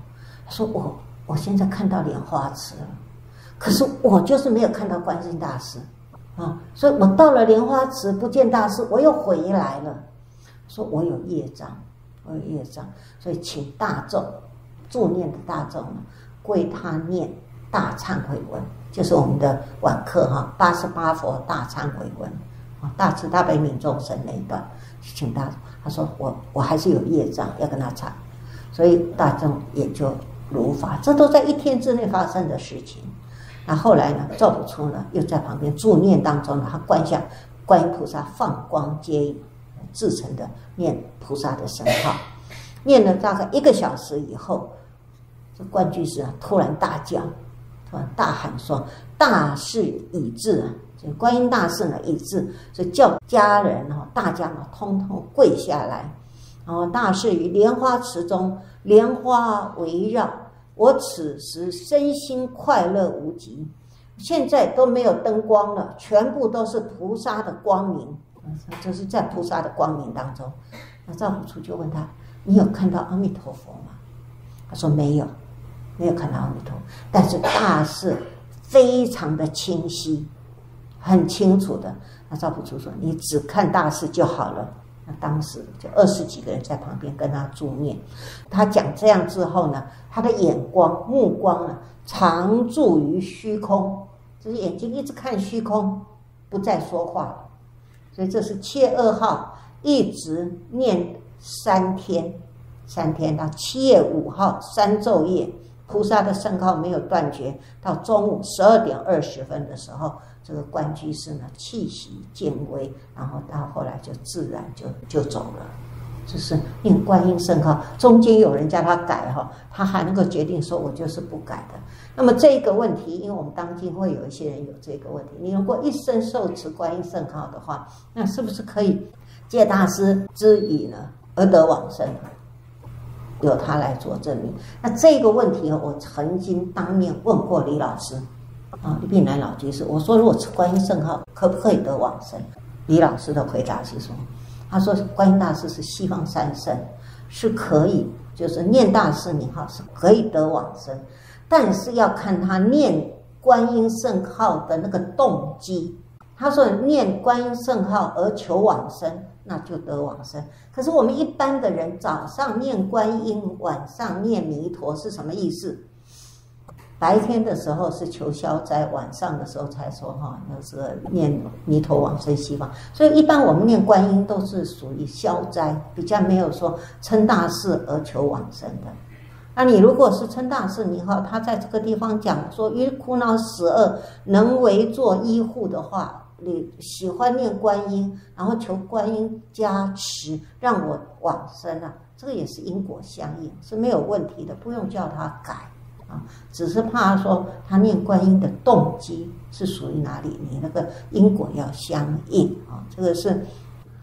他说我我现在看到莲花池了，可是我就是没有看到观音大师啊，所以我到了莲花池不见大师，我又回来了。说我有业障，我有业障，所以请大众助念的大众呢，归他念大忏悔文，就是我们的晚课哈，八十八佛大忏悔文啊，大慈大悲悯众生那一段，请大。”他说：“我我还是有业障要跟他忏，所以大众也就如法。这都在一天之内发生的事情。那后来呢？赵不出呢，又在旁边助念当中呢，他观想观音菩萨放光接引制成的念菩萨的神号，念了大概一个小时以后，这观居士啊突然大叫，突然大喊说：‘大事已至！’这观音大事呢，已至，所以叫家人哈，大家呢，通通跪下来。然后大事于莲花池中，莲花围绕我，此时身心快乐无极。现在都没有灯光了，全部都是菩萨的光明。就是在菩萨的光明当中。那赵福初就问他：“你有看到阿弥陀佛吗？”他说：“没有，没有看到阿弥陀佛。但是大事非常的清晰。”很清楚的，那赵普初说：“你只看大事就好了。”那当时就二十几个人在旁边跟他助念。他讲这样之后呢，他的眼光目光呢常驻于虚空，就是眼睛一直看虚空，不再说话。所以这是七月二号一直念三天，三天到七月五号三昼夜，菩萨的圣号没有断绝，到中午十二点二十分的时候。这个观居士呢，气息渐微，然后到后来就自然就就走了。就是念观音圣号，中间有人叫他改哈，他还能够决定说，我就是不改的。那么这个问题，因为我们当今会有一些人有这个问题，你如果一生受持观音圣号的话，那是不是可以借大师之语呢而得往生？由他来做证明。那这个问题，我曾经当面问过李老师。啊，李炳南老居士，我说如果持观音圣号，可不可以得往生？李老师的回答是说，他说观音大师是西方三圣，是可以，就是念大师名号是可以得往生，但是要看他念观音圣号的那个动机。他说念观音圣号而求往生，那就得往生。可是我们一般的人早上念观音，晚上念弥陀是什么意思？白天的时候是求消灾，晚上的时候才说哈，那是念弥陀往生西方。所以一般我们念观音都是属于消灾，比较没有说称大事而求往生的。那你如果是称大事，你好，他在这个地方讲说，于苦恼死厄能为作医护的话，你喜欢念观音，然后求观音加持，让我往生啊，这个也是因果相应，是没有问题的，不用叫他改。啊，只是怕说他念观音的动机是属于哪里？你那个因果要相应啊。这个是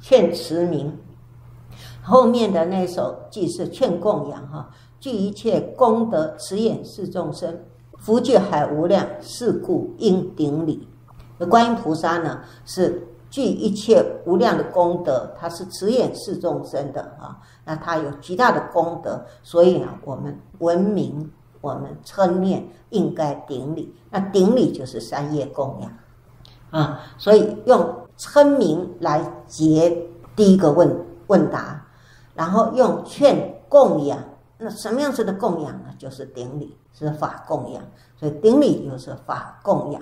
劝持名，后面的那首即是劝供养哈。具一切功德，慈眼视众生，福聚海无量，是故应顶礼。观音菩萨呢，是具一切无量的功德，他是慈眼视众生的啊。那他有极大的功德，所以呢，我们闻名。我们称念应该顶礼，那顶礼就是三业供养。啊，所以用称名来结第一个问问答，然后用劝供养。那什么样子的供养呢？就是顶礼，是法供养。所以顶礼就是法供养。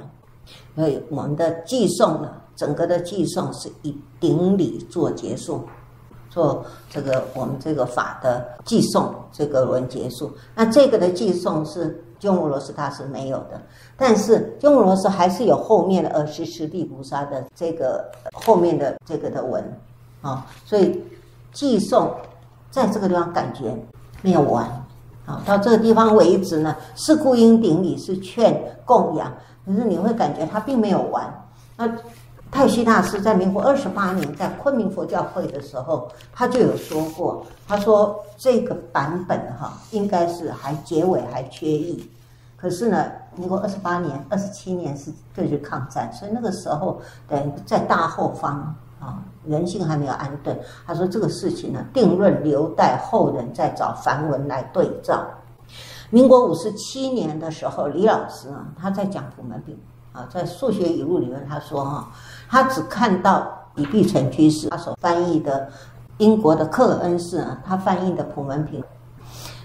所以我们的寄送呢，整个的寄送是以顶礼做结束，做这个我们这个法的寄送这个轮结束。那这个的寄送是鸠摩罗什大师没有的，但是鸠摩罗什还是有后面的二十十地菩萨的这个后面的这个的文啊，所以寄送在这个地方感觉。没有完，啊，到这个地方为止呢。是故应顶礼，是劝供养，可是你会感觉他并没有完。那太虚大师在民国二十八年在昆明佛教会的时候，他就有说过，他说这个版本哈，应该是还结尾还缺译。可是呢，民国二十八年、二十七年是对日抗战，所以那个时候等在大后方。啊，人性还没有安顿。他说这个事情呢，定论留待后人再找梵文来对照。民国五十七年的时候，李老师啊，他在讲普门品啊，在数学语录里面他说哈，他只看到李碧成居士他所翻译的英国的克尔恩士啊，他翻译的普门品，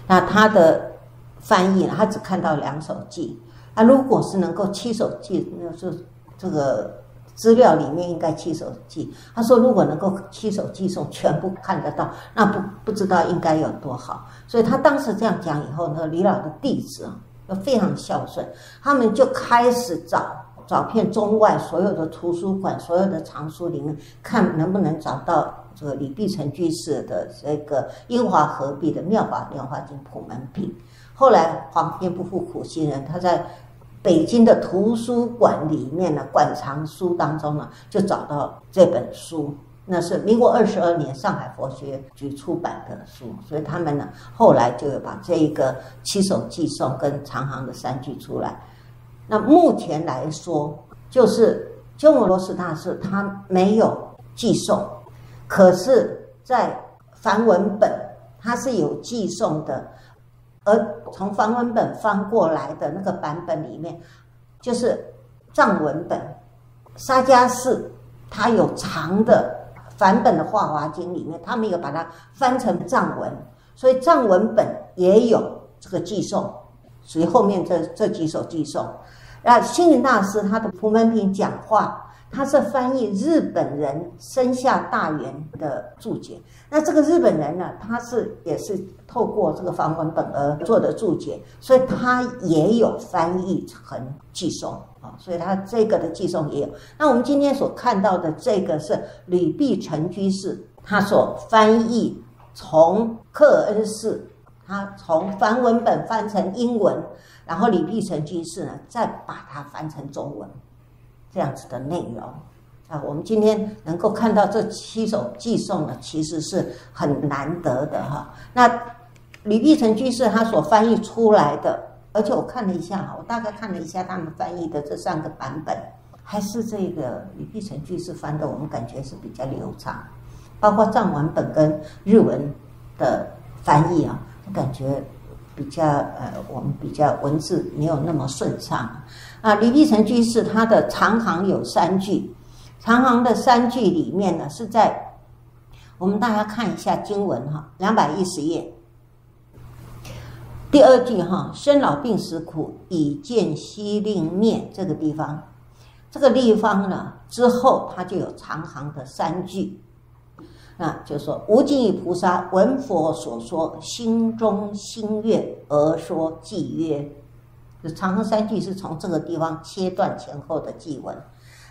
那他的翻译他只看到两首记。那如果是能够七首记，那是这个。资料里面应该七手记，他说如果能够七手记诵全部看得到，那不不知道应该有多好。所以他当时这样讲以后呢，李老的弟子啊，都非常孝顺，他们就开始找找遍中外所有的图书馆、所有的藏书里面，看能不能找到这个李碧成居士的这个英华合璧的《妙法莲华经普门品》。后来皇天不负苦心人，他在。北京的图书馆里面呢，馆藏书当中呢，就找到这本书，那是民国二十二年上海佛学局出版的书，所以他们呢后来就有把这一个七首寄送跟长行的三句出来。那目前来说，就是鸠摩罗什大师他没有寄送，可是在梵文本他是有寄送的。而从梵文本翻过来的那个版本里面，就是藏文本。沙迦寺它有长的梵本的《化华经》里面，他没有把它翻成藏文，所以藏文本也有这个寄送，属于后面这这几首寄送。那星云大师他的《普门品》讲话。他是翻译日本人生下大元的注解，那这个日本人呢，他是也是透过这个梵文本而做的注解，所以他也有翻译成寄送啊，所以他这个的寄送也有。那我们今天所看到的这个是吕碧城居士他所翻译，从克恩寺，他从梵文本翻成英文，然后李碧成居士呢再把它翻成中文。这样子的内容啊，我们今天能够看到这七首寄送呢，其实是很难得的哈。那李碧成居士他所翻译出来的，而且我看了一下哈，我大概看了一下他们翻译的这三个版本，还是这个李碧成居士翻的，我们感觉是比较流畅，包括藏文本跟日文的翻译啊，感觉。比较呃，我们比较文字没有那么顺畅啊。李碧成居士他的长行有三句，长行的三句里面呢是在我们大家看一下经文哈，两百一十页，第二句哈，生老病死苦，以见息令灭这个地方，这个地方呢之后它就有长行的三句。那就说无尽意菩萨闻佛所说，心中心悦而说偈曰：“就长行三句是从这个地方切断前后的偈文。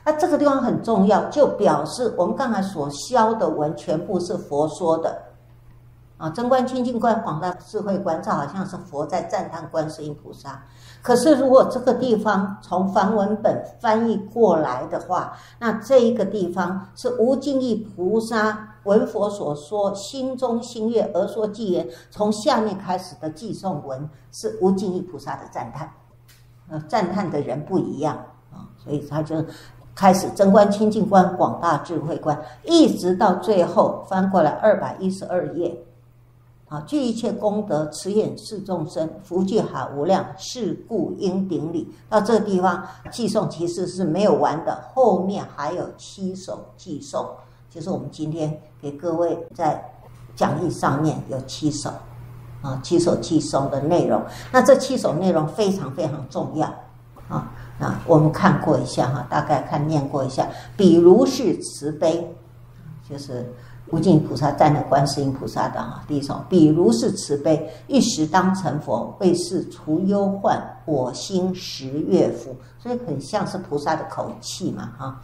那这个地方很重要，就表示我们刚才所消的文全部是佛说的。啊，真观、清净观、广大智慧观，这好像是佛在赞叹观世音菩萨。可是如果这个地方从梵文本翻译过来的话，那这一个地方是无尽意菩萨。”闻佛所说，心中心悦而说偈言。从下面开始的偈颂文是无尽意菩萨的赞叹，呃，赞叹的人不一样啊，所以他就开始真观、清净观、广大智慧观，一直到最后翻过来二百一十二页，啊，具一切功德，慈眼视众生，福聚海无量，是故应顶礼。到这个地方，寄诵其实是没有完的，后面还有七首寄诵，就是我们今天给各位在讲义上面有七首，啊，七首寄诵的内容。那这七首内容非常非常重要，啊，那我们看过一下哈，大概看念过一下，比如是慈悲，就是。无尽菩萨赞的观世音菩萨的哈，第一首，比如是慈悲，一时当成佛，为是除忧患，我心十月福，所以很像是菩萨的口气嘛哈。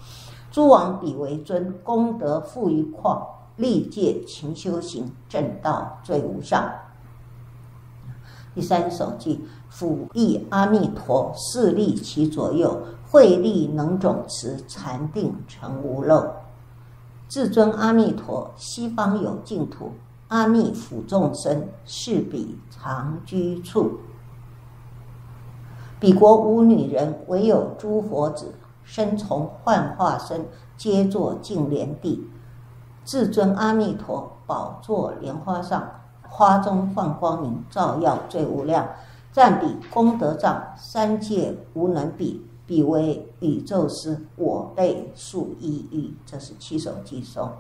诸王比为尊，功德富于旷，历界勤修行，正道最无上。第三首即辅翼阿弥陀，势力其左右，慧力能种持，禅定成无漏。至尊阿弥陀，西方有净土，阿弥辅众生，是彼常居处。彼国无女人，唯有诸佛子，身从幻化身，皆作净莲地。至尊阿弥陀，宝座莲花上，花中放光明，照耀最无量。赞彼功德藏，三界无能比。彼为宇宙师，我辈数一亿。这是七首寄颂。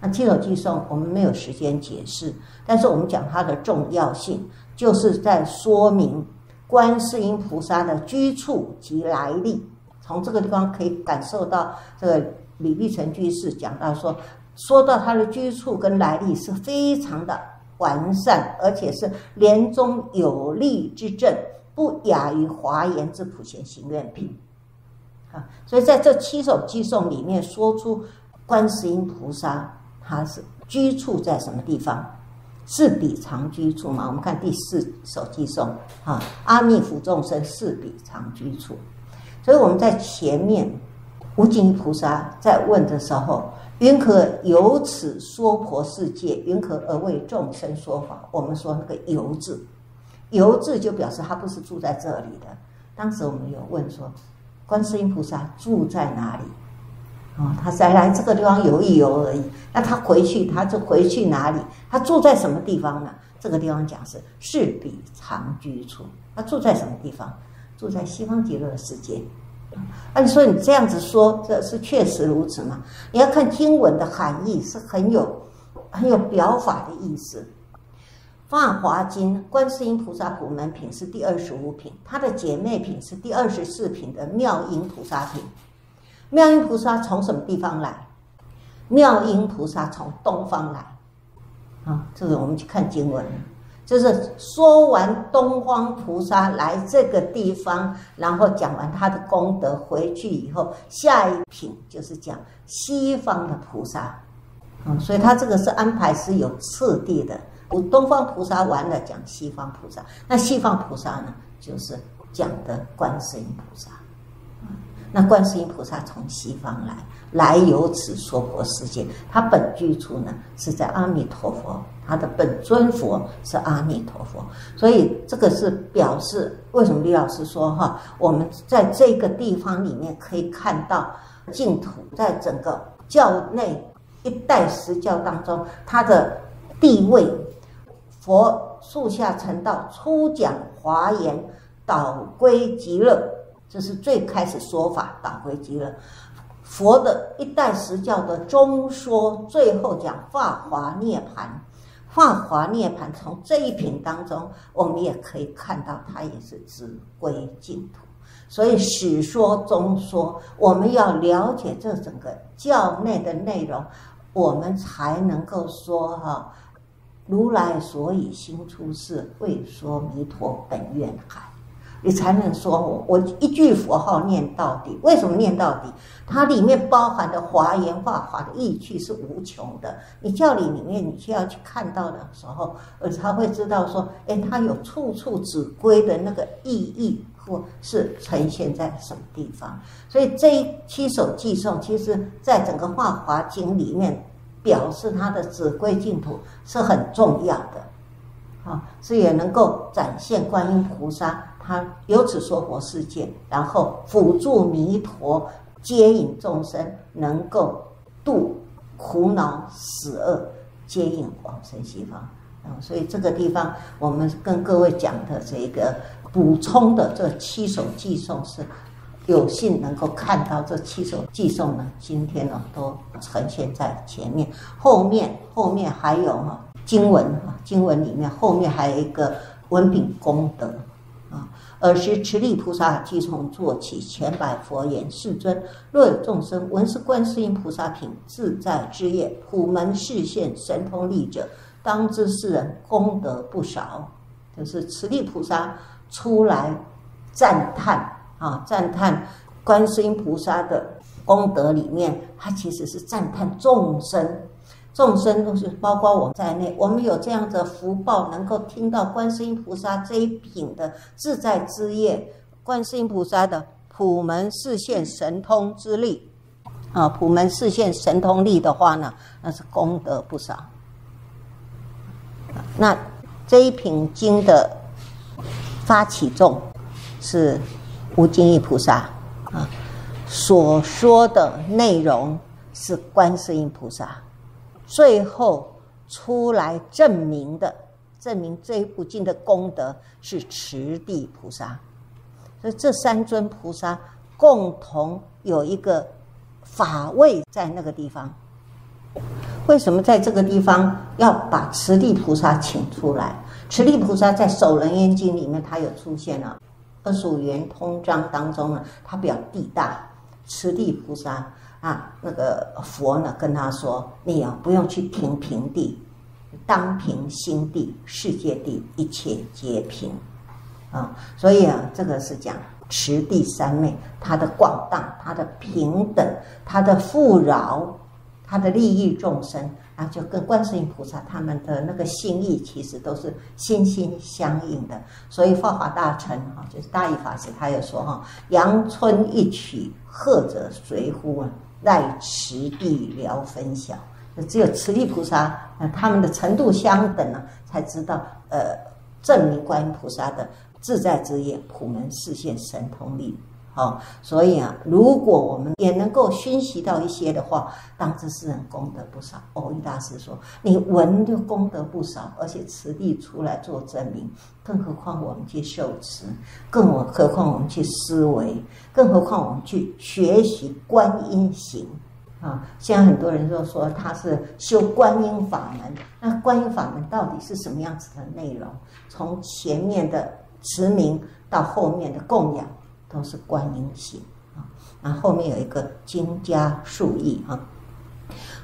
那七首寄颂，我们没有时间解释，但是我们讲它的重要性，就是在说明观世音菩萨的居处及来历。从这个地方可以感受到，这个李碧成居士讲到说，说到他的居处跟来历是非常的完善，而且是连中有力之证，不亚于华严之普贤行愿品。啊，所以在这七首偈颂里面，说出观世音菩萨他是居处在什么地方，是彼常居处嘛？我们看第四首偈颂，啊，阿弥陀众生是彼常居处。所以我们在前面无尽菩萨在问的时候，云何由此说婆世界？云何而为众生说法？我们说那个由字，游字就表示他不是住在这里的。当时我们有问说。观世音菩萨住在哪里？啊，他才来这个地方游一游而已。那他回去，他就回去哪里？他住在什么地方呢？这个地方讲是是彼常居处。他住在什么地方？住在西方极乐世界。按说你这样子说，这是确实如此吗？你要看经文的含义，是很有很有表法的意思。《法华经》观世音菩萨普门品是第二十五品，它的姐妹品是第二十四品的妙音菩萨品。妙音菩萨从什么地方来？妙音菩萨从东方来。啊，这个我们去看经文，就是说完东方菩萨来这个地方，然后讲完他的功德，回去以后，下一品就是讲西方的菩萨。啊，所以他这个是安排是有次第的。东方菩萨完了，讲西方菩萨。那西方菩萨呢，就是讲的观世音菩萨。那观世音菩萨从西方来，来由此娑婆世界。他本居处呢是在阿弥陀佛，他的本尊佛是阿弥陀佛。所以这个是表示，为什么李老师说哈，我们在这个地方里面可以看到净土，在整个教内一代十教当中，它的地位。佛树下成道，初讲华严，导归极乐，这是最开始说法，导归极乐。佛的一代十教的中说，最后讲法华涅盘，法华涅盘从这一品当中，我们也可以看到，它也是指归净土。所以史说中说，我们要了解这整个教内的内容，我们才能够说哈。如来所以心出世，为说弥陀本愿海，你才能说我我一句佛号念到底。为什么念到底？它里面包含的华严化法的意趣是无穷的。你教理里面，你需要去看到的时候，呃，才会知道说，哎，它有处处指归的那个意义，或是呈现在什么地方。所以这一七首偈颂，其实在整个《化华经》里面。表示他的指归净土是很重要的，啊，是也能够展现观音菩萨他由此说佛世界，然后辅助弥陀接引众生，能够度苦恼死厄，接引往生西方。啊。所以这个地方我们跟各位讲的这个补充的这七首寄颂是。有幸能够看到这七首寄颂呢，今天呢都呈现在前面，后面后面还有哈经文啊，经文里面后面还有一个文品功德啊。尔时持力菩萨即从坐起，前摆佛言：“世尊，若有众生闻是观世音菩萨品自在之业，普门示现神通力者，当知是人功德不少。”就是持力菩萨出来赞叹。啊！赞叹观世音菩萨的功德里面，他其实是赞叹众生，众生都是包括我在内。我们有这样的福报，能够听到观世音菩萨这一品的自在之业，观世音菩萨的普门示现神通之力啊！普门示现神通力的话呢，那是功德不少。那这一品经的发起众是。无尽意菩萨啊，所说的内容是观世音菩萨，最后出来证明的，证明这一部经的功德是持地菩萨。所以这三尊菩萨共同有一个法位在那个地方。为什么在这个地方要把持地菩萨请出来？持地菩萨在《首楞严经》里面，它有出现了。二十五圆通章当中呢，他表地大，持地菩萨啊，那个佛呢跟他说：“你啊不用去平平地，当平心地，世界地一切皆平。”啊，所以啊，这个是讲持地三昧，它的广大，它的平等，它的富饶，它的利益众生。啊，就跟观世音菩萨他们的那个心意，其实都是心心相印的。所以法华大臣哈，就是大义法师，他也说哈：“阳春一曲，贺者随乎啊？赖持地聊分晓。”只有持地菩萨，呃，他们的程度相等呢，才知道呃，证明观音菩萨的自在之业，普门示现神通力。哦，所以啊，如果我们也能够熏习到一些的话，当知世人功德不少。哦，玉大师说，你闻就功德不少，而且持地出来做证明，更何况我们去受持，更何况我们去思维，更何况我们去学习观音行啊！现在很多人都说他是修观音法门，那观音法门到底是什么样子的内容？从前面的持名到后面的供养。都是观音行啊，然后面有一个经加数亿啊。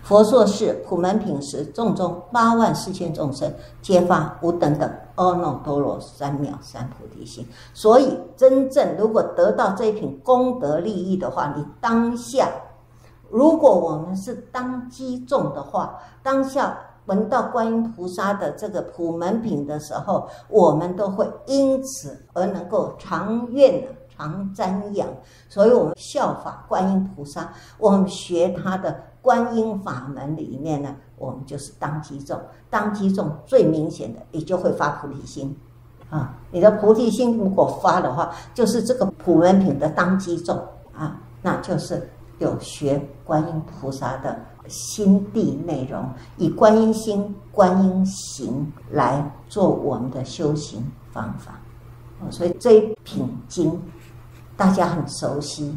佛说是普门品时，众中八万四千众生皆发无等等阿耨多罗三藐三菩提心。所以，真正如果得到这一品功德利益的话，你当下，如果我们是当机众的话，当下闻到观音菩萨的这个普门品的时候，我们都会因此而能够长愿的。常瞻仰，所以我们效法观音菩萨，我们学他的观音法门里面呢，我们就是当机众。当机众最明显的，你就会发菩提心啊！你的菩提心如果发的话，就是这个普门品的当机众啊，那就是有学观音菩萨的心地内容，以观音心、观音行来做我们的修行方法。所以这一品经。大家很熟悉，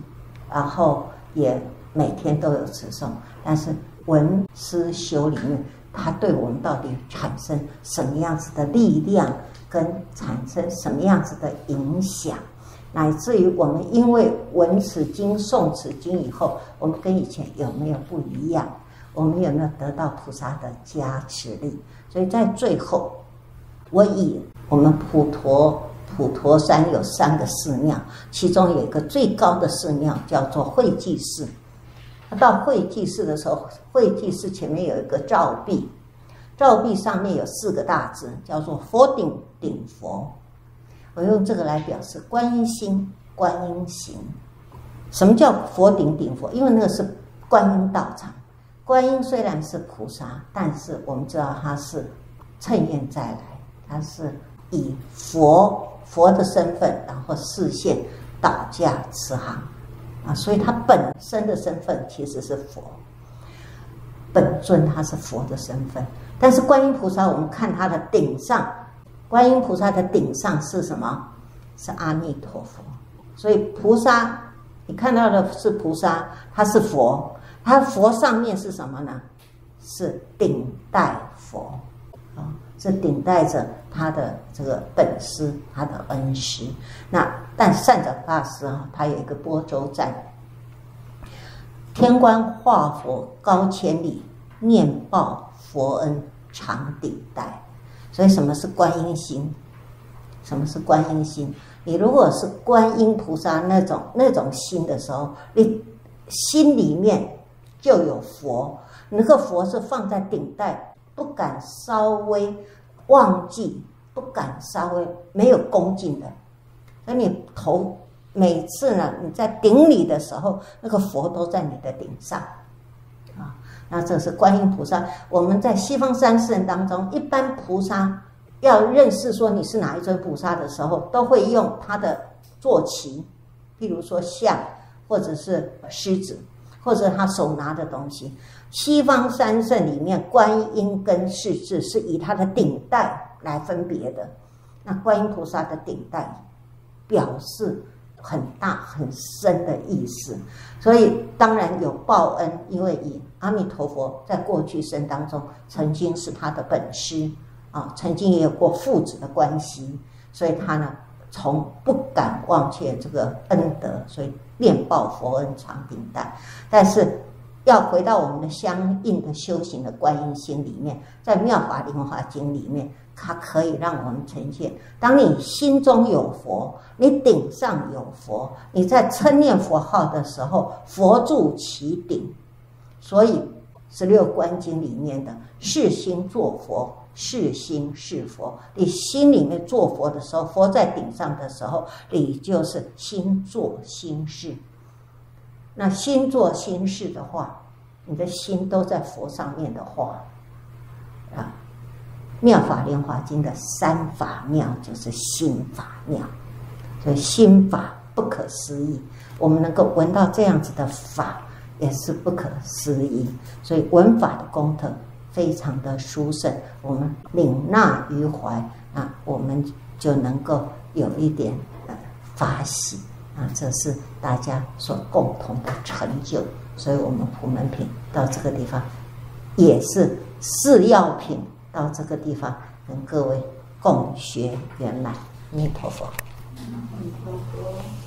然后也每天都有持诵，但是文思修里面，它对我们到底产生什么样子的力量，跟产生什么样子的影响，乃至于我们因为闻此经、诵此经以后，我们跟以前有没有不一样？我们有没有得到菩萨的加持力？所以在最后，我以我们普陀。普陀山有三个寺庙，其中有一个最高的寺庙叫做慧济寺。到慧济寺的时候，慧济寺前面有一个照壁，照壁上面有四个大字，叫做“佛顶顶佛”。我用这个来表示观音心、观音行。什么叫“佛顶顶佛”？因为那个是观音道场。观音虽然是菩萨，但是我们知道他是趁愿再来，他是以佛。佛的身份，然后视现导驾慈航，啊，所以他本身的身份其实是佛，本尊他是佛的身份，但是观音菩萨，我们看它的顶上，观音菩萨的顶上是什么？是阿弥陀佛。所以菩萨，你看到的是菩萨，它是佛，它佛上面是什么呢？是顶戴佛，是顶戴着他的这个本师，他的恩师。那但善者大师啊，他有一个波州站：天官化佛高千里，念报佛恩常顶戴。所以什么是观音心？什么是观音心？你如果是观音菩萨那种那种心的时候，你心里面就有佛。那个佛是放在顶戴，不敢稍微忘记，不敢稍微没有恭敬的。那你头每次呢，你在顶礼的时候，那个佛都在你的顶上啊。那这是观音菩萨。我们在西方三圣当中，一般菩萨要认识说你是哪一尊菩萨的时候，都会用他的坐骑，譬如说象，或者是狮子，或者他手拿的东西。西方三圣里面，观音跟世智是以他的顶戴来分别的。那观音菩萨的顶戴表示很大很深的意思，所以当然有报恩，因为以阿弥陀佛在过去生当中曾经是他的本师啊，曾经也有过父子的关系，所以他呢从不敢忘却这个恩德，所以念报佛恩常顶戴，但是。要回到我们的相应的修行的观音心里面，在《妙法莲华经》里面，它可以让我们呈现：当你心中有佛，你顶上有佛，你在称念佛号的时候，佛住其顶。所以十六观经里面的是心作佛，是心是佛。你心里面做佛的时候，佛在顶上的时候，你就是心作心事。那心做心事的话，你的心都在佛上面的话，啊，《妙法莲华经》的三法妙就是心法妙，所以心法不可思议。我们能够闻到这样子的法，也是不可思议。所以闻法的功德非常的殊胜，我们领纳于怀啊，我们就能够有一点呃法喜。啊，这是大家所共同的成就，所以我们普门品到这个地方，也是四药品到这个地方跟各位共学圆满。弥陀佛。阿弥陀佛。